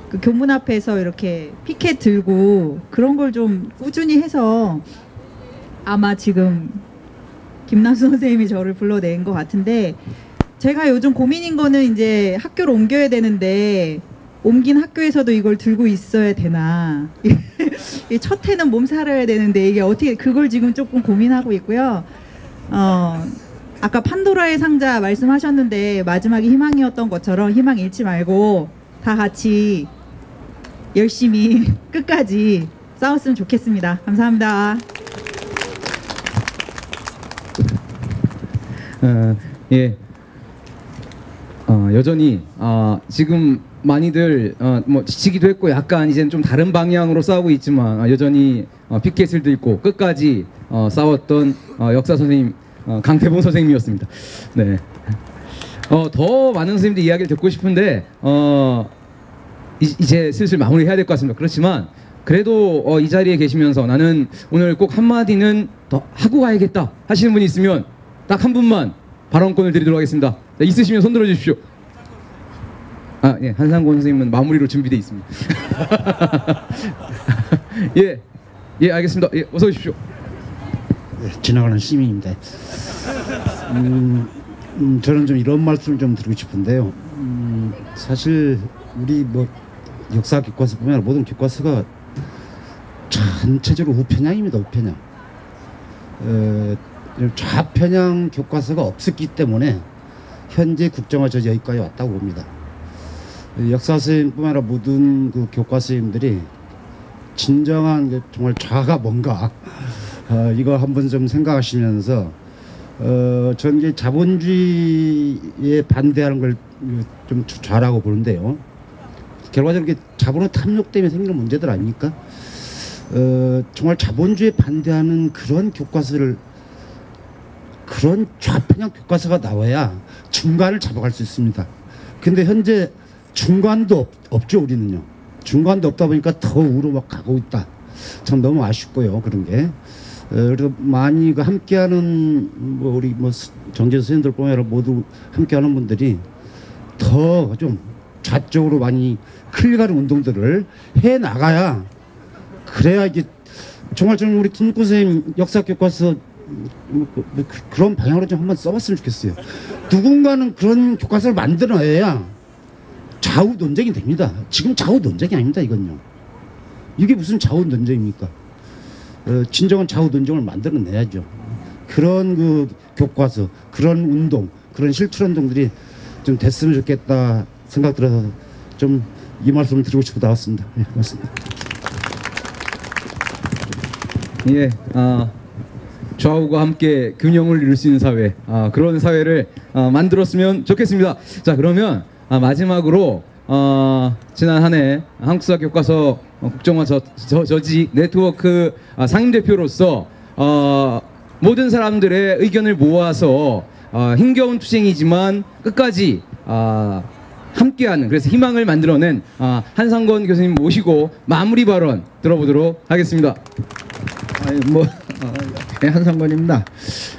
Speaker 8: 그 교문 앞에서 이렇게 피켓 들고 그런 걸 좀 꾸준히 해서 아마 지금 김남수 선생님이 저를 불러낸 것 같은데 제가 요즘 고민인 거는 이제 학교를 옮겨야 되는데 옮긴 학교에서도 이걸 들고 있어야 되나 (laughs) 이첫 해는 몸살아야 되는데 이게 어떻게 그걸 지금 조금 고민하고 있고요. 어 아까 판도라의 상자 말씀하셨는데 마지막이 희망이었던 것처럼 희망 잃지 말고 다 같이 열심히 (laughs) 끝까지 싸웠으면 좋겠습니다. 감사합니다.
Speaker 4: 어, 예. 어, 여전히 어, 지금 많이들 어, 뭐 지치기도 했고 약간 이제는 좀 다른 방향으로 싸우고 있지만 어, 여전히 어, 피켓을 들고 끝까지 어, 싸웠던 어, 역사 선생님 어, 강태봉 선생님이었습니다. 네. 어, 더 많은 선생님들 이야기를 듣고 싶은데 어, 이- 이제 슬슬 마무리해야 될 것 같습니다. 그렇지만 그래도 어, 이 자리에 계시면서 나는 오늘 꼭 한마디는 더 하고 가야겠다 하시는 분이 있으면 딱 한 분만 발언권을 드리도록 하겠습니다. 자, 있으시면 손 들어 주십시오. 아, 예, 한상권 선생님은 마무리로 준비되어 있습니다. (laughs) 예, 예, 알겠습니다. 예, 어서 오십시오.
Speaker 9: 네, 지나가는 시민입니다. 음, 음, 저는 좀 이런 말씀을 좀 드리고 싶은데요. 음, 사실 우리 뭐 역사 교과서뿐만 아니라 모든 교과서가 전체적으로 우편향입니다. 우편향. 어, 좌편향 교과서가 없었기 때문에 현재 국정화 저지 여기까지 왔다고 봅니다. 역사 선생님뿐만 아니라 모든 그 교과 선생님들이 진정한 그 정말 좌가 뭔가 어, 이거 한번 좀 생각하시면서 어, 전개 자본주의에 반대하는 걸 좀 좌라고 보는데요. 결과적으로 자본의 탐욕 때문에 생기는 문제들 아닙니까? 어, 정말 자본주의에 반대하는 그런 교과서를 그런 좌편향 교과서가 나와야 중간을 잡아갈 수 있습니다. 근데 현재 중간도 없, 없죠 우리는요. 중간도 없다 보니까 더 우로 막 가고 있다. 참 너무 아쉽고요 그런 게. 어, 그래서 많이 그 함께하는 뭐 우리 뭐 스- 정재 선생님들 뿐만 아니라 모두 함께하는 분들이 더 좀 좌쪽으로 많이 클릭하는 운동들을 해 나가야 그래야 이게 정말 좀 우리 김구 선생님 역사 교과서 뭐, 그- 뭐 그- 그런 방향으로 좀 한번 써봤으면 좋겠어요. 누군가는 그런 교과서를 만들어내야 좌우 논쟁이 됩니다. 지금 좌우 논쟁이 아닙니다. 이건요. 이게 무슨 좌우 논쟁입니까? 어, 진정한 좌우 논쟁을 만들어내야죠. 그런 그 교과서, 그런 운동, 그런 실천 운동들이 좀 됐으면 좋겠다 생각 들어서 좀 이 말씀을 드리고 싶어 나왔습니다. 네, 고맙습니다.
Speaker 4: 예, 아, 좌우가 함께 균형을 이룰 수 있는 사회, 아, 그런 사회를 아, 만들었으면 좋겠습니다. 자, 그러면 아, 마지막으로 어, 지난 한 해 한국사 교과서 어, 국정화 저, 저, 저지 네트워크 아, 상임 대표로서 어, 모든 사람들의 의견을 모아서 아, 힘겨운 투쟁이지만 끝까지 아, 함께하는 그래서 희망을 만들어낸 아, 한상권 교수님 모시고 마무리 발언 들어보도록 하겠습니다.
Speaker 1: 아니, 뭐 어, 네, 한상권입니다.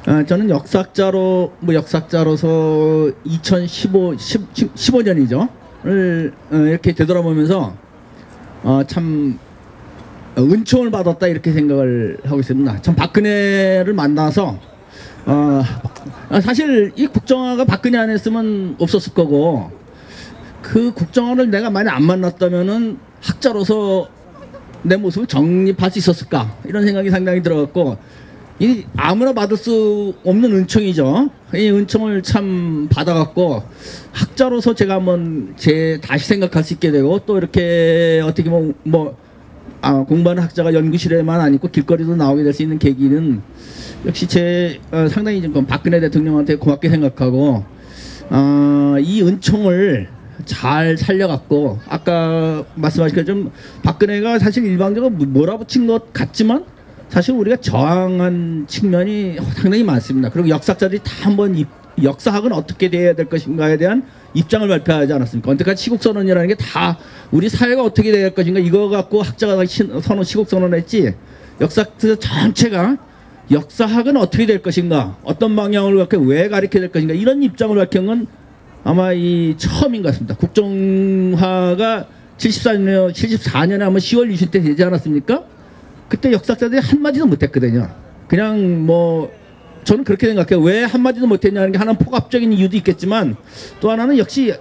Speaker 1: 어, 저는 역사학자로 뭐 역사학자로서 2015 10, 15년이죠.을 어, 이렇게 되돌아보면서 어, 참 어, 은총을 받았다 이렇게 생각을 하고 있습니다. 참 박근혜를 만나서 어, 아, 사실 이 국정화가 박근혜 안 했으면 없었을 거고 그 국정화를 내가 만약 안 만났다면은 학자로서 내 모습을 정립할 수 있었을까 이런 생각이 상당히 들어갔고 이 아무나 받을 수 없는 은총이죠. 이 은총을 참 받아갖고 학자로서 제가 한번 제 다시 생각할 수 있게 되고 또 이렇게 어떻게 보면 뭐 아, 공부하는 학자가 연구실에만 아니고 길거리도 나오게 될 수 있는 계기는 역시 제 어, 상당히 좀 박근혜 대통령한테 고맙게 생각하고 어, 이 은총을 잘 살려갖고 아까 말씀하신 것좀 박근혜가 사실 일방적으로 몰아붙인 것 같지만 사실 우리가 저항한 측면이 상당히 많습니다. 그리고 역사자들이 다 한번 입- 역사학은 어떻게 돼야 될 것인가에 대한 입장을 발표하지 않았습니까? 언제까지 시국선언이라는 게 다 우리 사회가 어떻게 돼야 될 것인가 이거 갖고 학자가 신- 선언 시국선언했지 역사학자 전체가 역사학은 어떻게 될 것인가 어떤 방향으로 갖고 왜 가르쳐야 될 것인가 이런 입장을 밝힌 건 아마 이 처음인 것 같습니다. 국정화가 74년 74년에 아마 10월 20일 때 되지 않았습니까? 그때 역사자들이 한마디도 못했거든요. 그냥 뭐 저는 그렇게 생각해요. 왜 한마디도 못했냐는 게 하나는 폭압적인 이유도 있겠지만 또 하나는 역시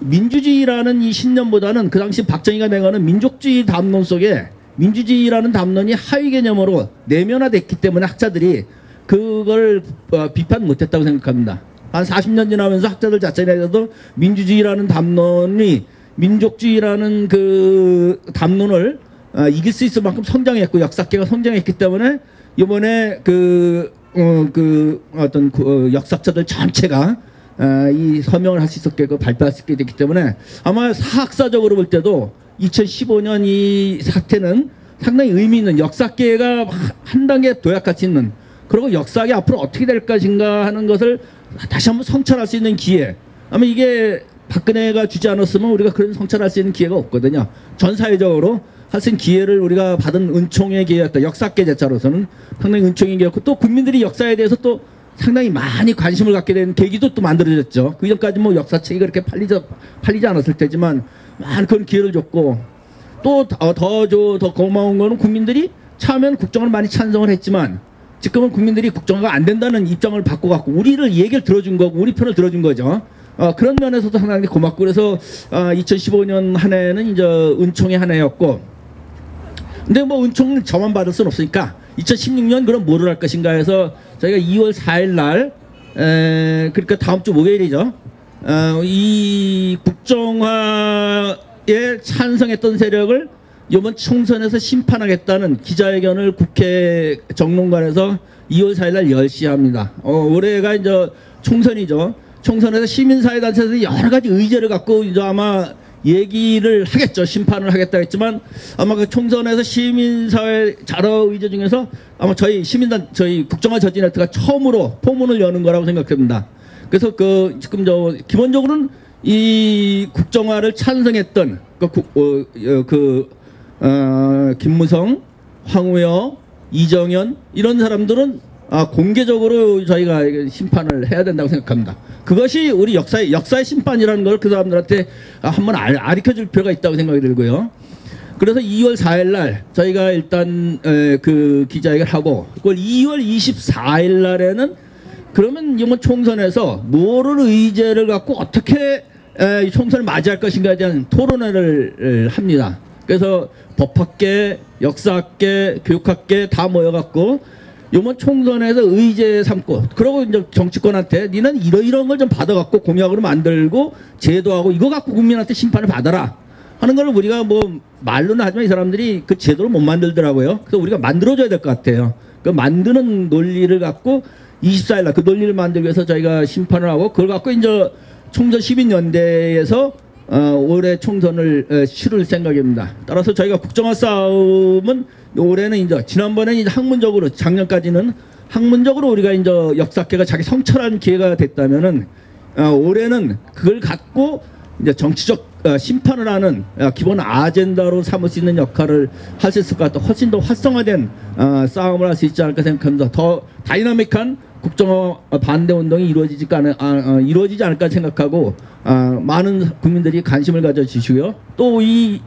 Speaker 1: 민주주의라는 이 신념보다는 그 당시 박정희가 내거는 민족주의 담론 속에 민주주의라는 담론이 하위 개념으로 내면화됐기 때문에 학자들이 그걸 어, 비판 못했다고 생각합니다. 한 40년 지나면서 학자들 자체에서도 민주주의라는 담론이 민족주의라는 그 담론을 어, 이길 수 있을 만큼 성장했고 역사계가 성장했기 때문에 이번에 그, 어, 그 어떤 그, 어, 역사자들 전체가 어, 이 서명을 할 수 있었게 그 발표할 수 있게 됐기 때문에 아마 사학사적으로 볼 때도 2015년 이 사태는 상당히 의미 있는 역사계가 한 단계 도약같이 있는 그리고 역사학이 앞으로 어떻게 될 것인가 하는 것을 다시 한번 성찰할 수 있는 기회. 아마 이게 박근혜가 주지 않았으면 우리가 그런 성찰할 수 있는 기회가 없거든요. 전 사회적으로 있는 기회를 우리가 받은 은총의 기회였다 역사계 자체로서는 상당히 은총의 기회였고 또 국민들이 역사에 대해서 또 상당히 많이 관심을 갖게 된 계기도 또 만들어졌죠. 그 전까지 뭐 역사책이 그렇게 팔리지, 팔리지 않았을 테지만 많은 그런 기회를 줬고 또 더더 더 고마운 거는 국민들이 처음엔 국정을 많이 찬성을 했지만 지금은 국민들이 국정화가 안 된다는 입장을 바꿔갖고 우리를 얘기를 들어준 거고 우리 편을 들어준 거죠. 어, 그런 면에서도 상당히 고맙고 그래서 어, 2015년 한 해는 이제 은총의 한 해였고 근데 뭐 은총을 저만 받을 수는 없으니까 2016년 그럼 뭐를 할 것인가 해서 저희가 2월 4일 날 에, 그러니까 다음 주 목요일이죠. 어, 이 국정화에 찬성했던 세력을 이번 총선에서 심판하겠다는 기자회견을 국회 정론관에서 2월 4일 날 10시에 합니다. 어, 올해가 이제 총선이죠. 총선에서 시민사회단체에서 여러 가지 의제를 갖고 이제 아마 얘기를 하겠죠. 심판을 하겠다 했지만 아마 그 총선에서 시민사회 자러 의제 중에서 아마 저희 시민단 저희 국정화 저지네트가 처음으로 포문을 여는 거라고 생각합니다. 그래서 그 지금 저 기본적으로는 이 국정화를 찬성했던 그, 국- 어, 어, 그 어, 김무성, 황우여, 이정현 이런 사람들은 아, 공개적으로 저희가 심판을 해야 된다고 생각합니다. 그것이 우리 역사의 역사의 심판이라는 걸 그 사람들한테 아, 한번 알, 아리켜줄 필요가 있다고 생각이 들고요. 그래서 2월 4일 날 저희가 일단 에, 그 기자회견을 하고 그걸 2월 24일 날에는 그러면 이번 총선에서 뭐를 의제를 갖고 어떻게 에, 이 총선을 맞이할 것인가에 대한 토론회를 에, 합니다. 그래서 법학계, 역사학계, 교육학계 다 모여갖고 이번 총선에서 의제 삼고 그러고 이제 정치권한테 니는 이러이러한 걸 좀 받아갖고 공약으로 만들고 제도하고 이거 갖고 국민한테 심판을 받아라 하는 걸 우리가 뭐 말로는 하지만 이 사람들이 그 제도를 못 만들더라고요. 그래서 우리가 만들어줘야 될 것 같아요. 그 만드는 논리를 갖고 24일 날 그 논리를 만들기 위해서 저희가 심판을 하고 그걸 갖고 이제 총선 12년대에서 어, 올해 총선을 에, 치를 생각입니다. 따라서 저희가 국정화 싸움은 올해는 이제 지난번에 이제 학문적으로 작년까지는 학문적으로 우리가 이제 역사학계가 자기 성찰한 기회가 됐다면은 어, 올해는 그걸 갖고 이제 정치적 어, 심판을 하는 어, 기본 아젠다로 삼을 수 있는 역할을 할 수 있을 것 같다. 훨씬 더 활성화된 어, 싸움을 할 수 있지 않을까 생각합니다. 더 다이나믹한 국정화 반대 운동이 이루어지지 않을, 아, 어, 이루어지지 않을까 생각하고 아, 많은 국민들이 관심을 가져주시고요. 또이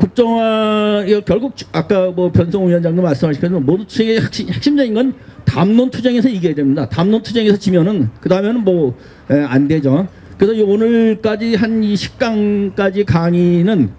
Speaker 1: 국정화 결국 주- 아까 뭐 변성우 위원장도 말씀하셨지만 모두 측의 핵심, 핵심적인 건 담론 투쟁에서 이겨야 됩니다. 담론 투쟁에서 지면은 그 다음에는 뭐 안 되죠. 그래서 이 오늘까지 한 이 10강까지 강의는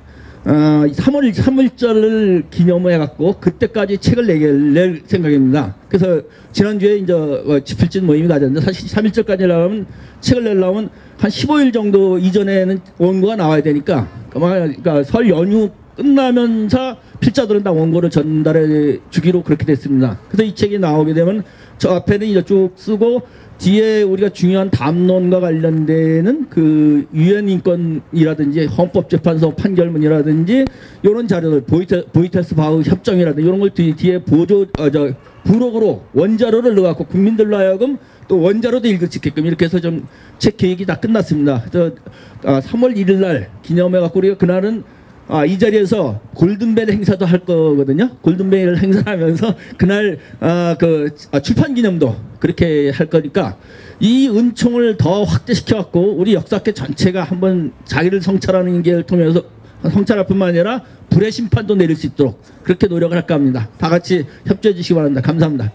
Speaker 1: 어, 3월 3일절을 기념해 갖고 그때까지 책을 내게 낼 생각입니다. 그래서 지난주에 이제 어, 지필진 모임이 가졌는데 사실 3일절까지 나오면 책을 내려면 한 15일 정도 이전에는 원고가 나와야 되니까 그러니까 설 연휴 끝나면서 필자들은 다 원고를 전달해 주기로 그렇게 됐습니다. 그래서 이 책이 나오게 되면 저 앞에는 이제 쭉 쓰고 뒤에 우리가 중요한 담론과 관련되는 그 유엔 인권이라든지 헌법재판소 판결문이라든지 이런 자료들 보이테, 보이테스 바우 협정이라든지 이런 걸 뒤, 뒤에 보조 어, 저 부록으로 원자료를 넣어갖고 국민들로 하여금 또 원자료도 읽을 수 있게끔 이렇게 해서 좀 책 계획이 다 끝났습니다. 그래서 아, 3월 1일 날 기념해갖고 우리가 그날은 아, 이 자리에서 골든벨 행사도 할 거거든요. 골든벨 행사하면서 그날 아, 그 아, 출판 기념도 그렇게 할 거니까 이 은총을 더 확대시켜 갖고 우리 역사학계 전체가 한번 자기를 성찰하는 길 통해서 성찰할 뿐만 아니라 불의 심판도 내릴 수 있도록 그렇게 노력을 할까 합니다. 다 같이 협조해 주시기 바랍니다. 감사합니다.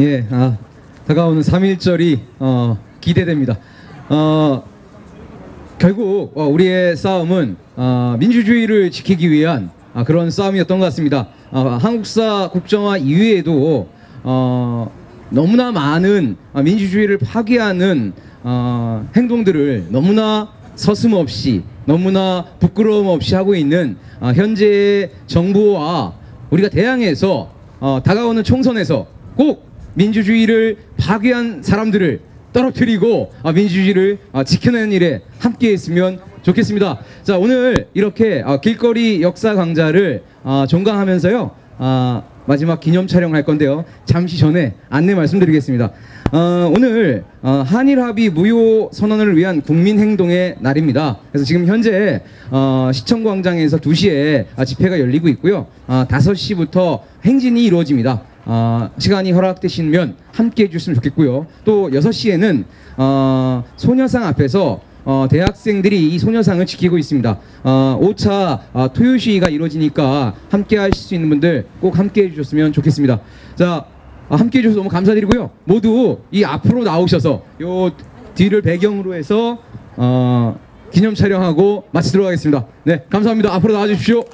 Speaker 4: 예, 아, 다가오는 3.1절이 어, 기대됩니다. 어, 결국 어, 우리의 싸움은 어, 민주주의를 지키기 위한 아, 그런 싸움이었던 것 같습니다. 어, 한국사 국정화 이후에도 어, 너무나 많은 어, 민주주의를 파괴하는 어, 행동들을 너무나 서슴없이 너무나 부끄러움 없이 하고 있는 어, 현재의 정부와 우리가 대항해서 어, 다가오는 총선에서 꼭 민주주의를 파괴한 사람들을 떨어뜨리고 아, 민주주의를 아, 지켜내는 일에 함께했으면 좋겠습니다. 자 오늘 이렇게 아, 길거리 역사 강좌를 아, 종강하면서요 아, 마지막 기념 촬영할 건데요. 잠시 전에 안내 말씀드리겠습니다. 어, 오늘 어, 한일 합의 무효 선언을 위한 국민 행동의 날입니다. 그래서 지금 현재 어, 시청광장에서 2시에 아, 집회가 열리고 있고요. 아, 5시부터 행진이 이루어집니다. 어, 시간이 허락되시면 함께 해주시면 좋겠고요. 또 6시에는 어, 소녀상 앞에서 어, 대학생들이 이 소녀상을 지키고 있습니다. 어, 5차 어, 토요 시위가 이루어지니까 함께 하실 수 있는 분들 꼭 함께 해주셨으면 좋겠습니다. 자, 아, 함께 해주셔서 너무 감사드리고요. 모두 이 앞으로 나오셔서 요 뒤를 배경으로 해서 어, 기념 촬영하고 마치도록 하겠습니다. 네, 감사합니다. 앞으로 나와주십시오.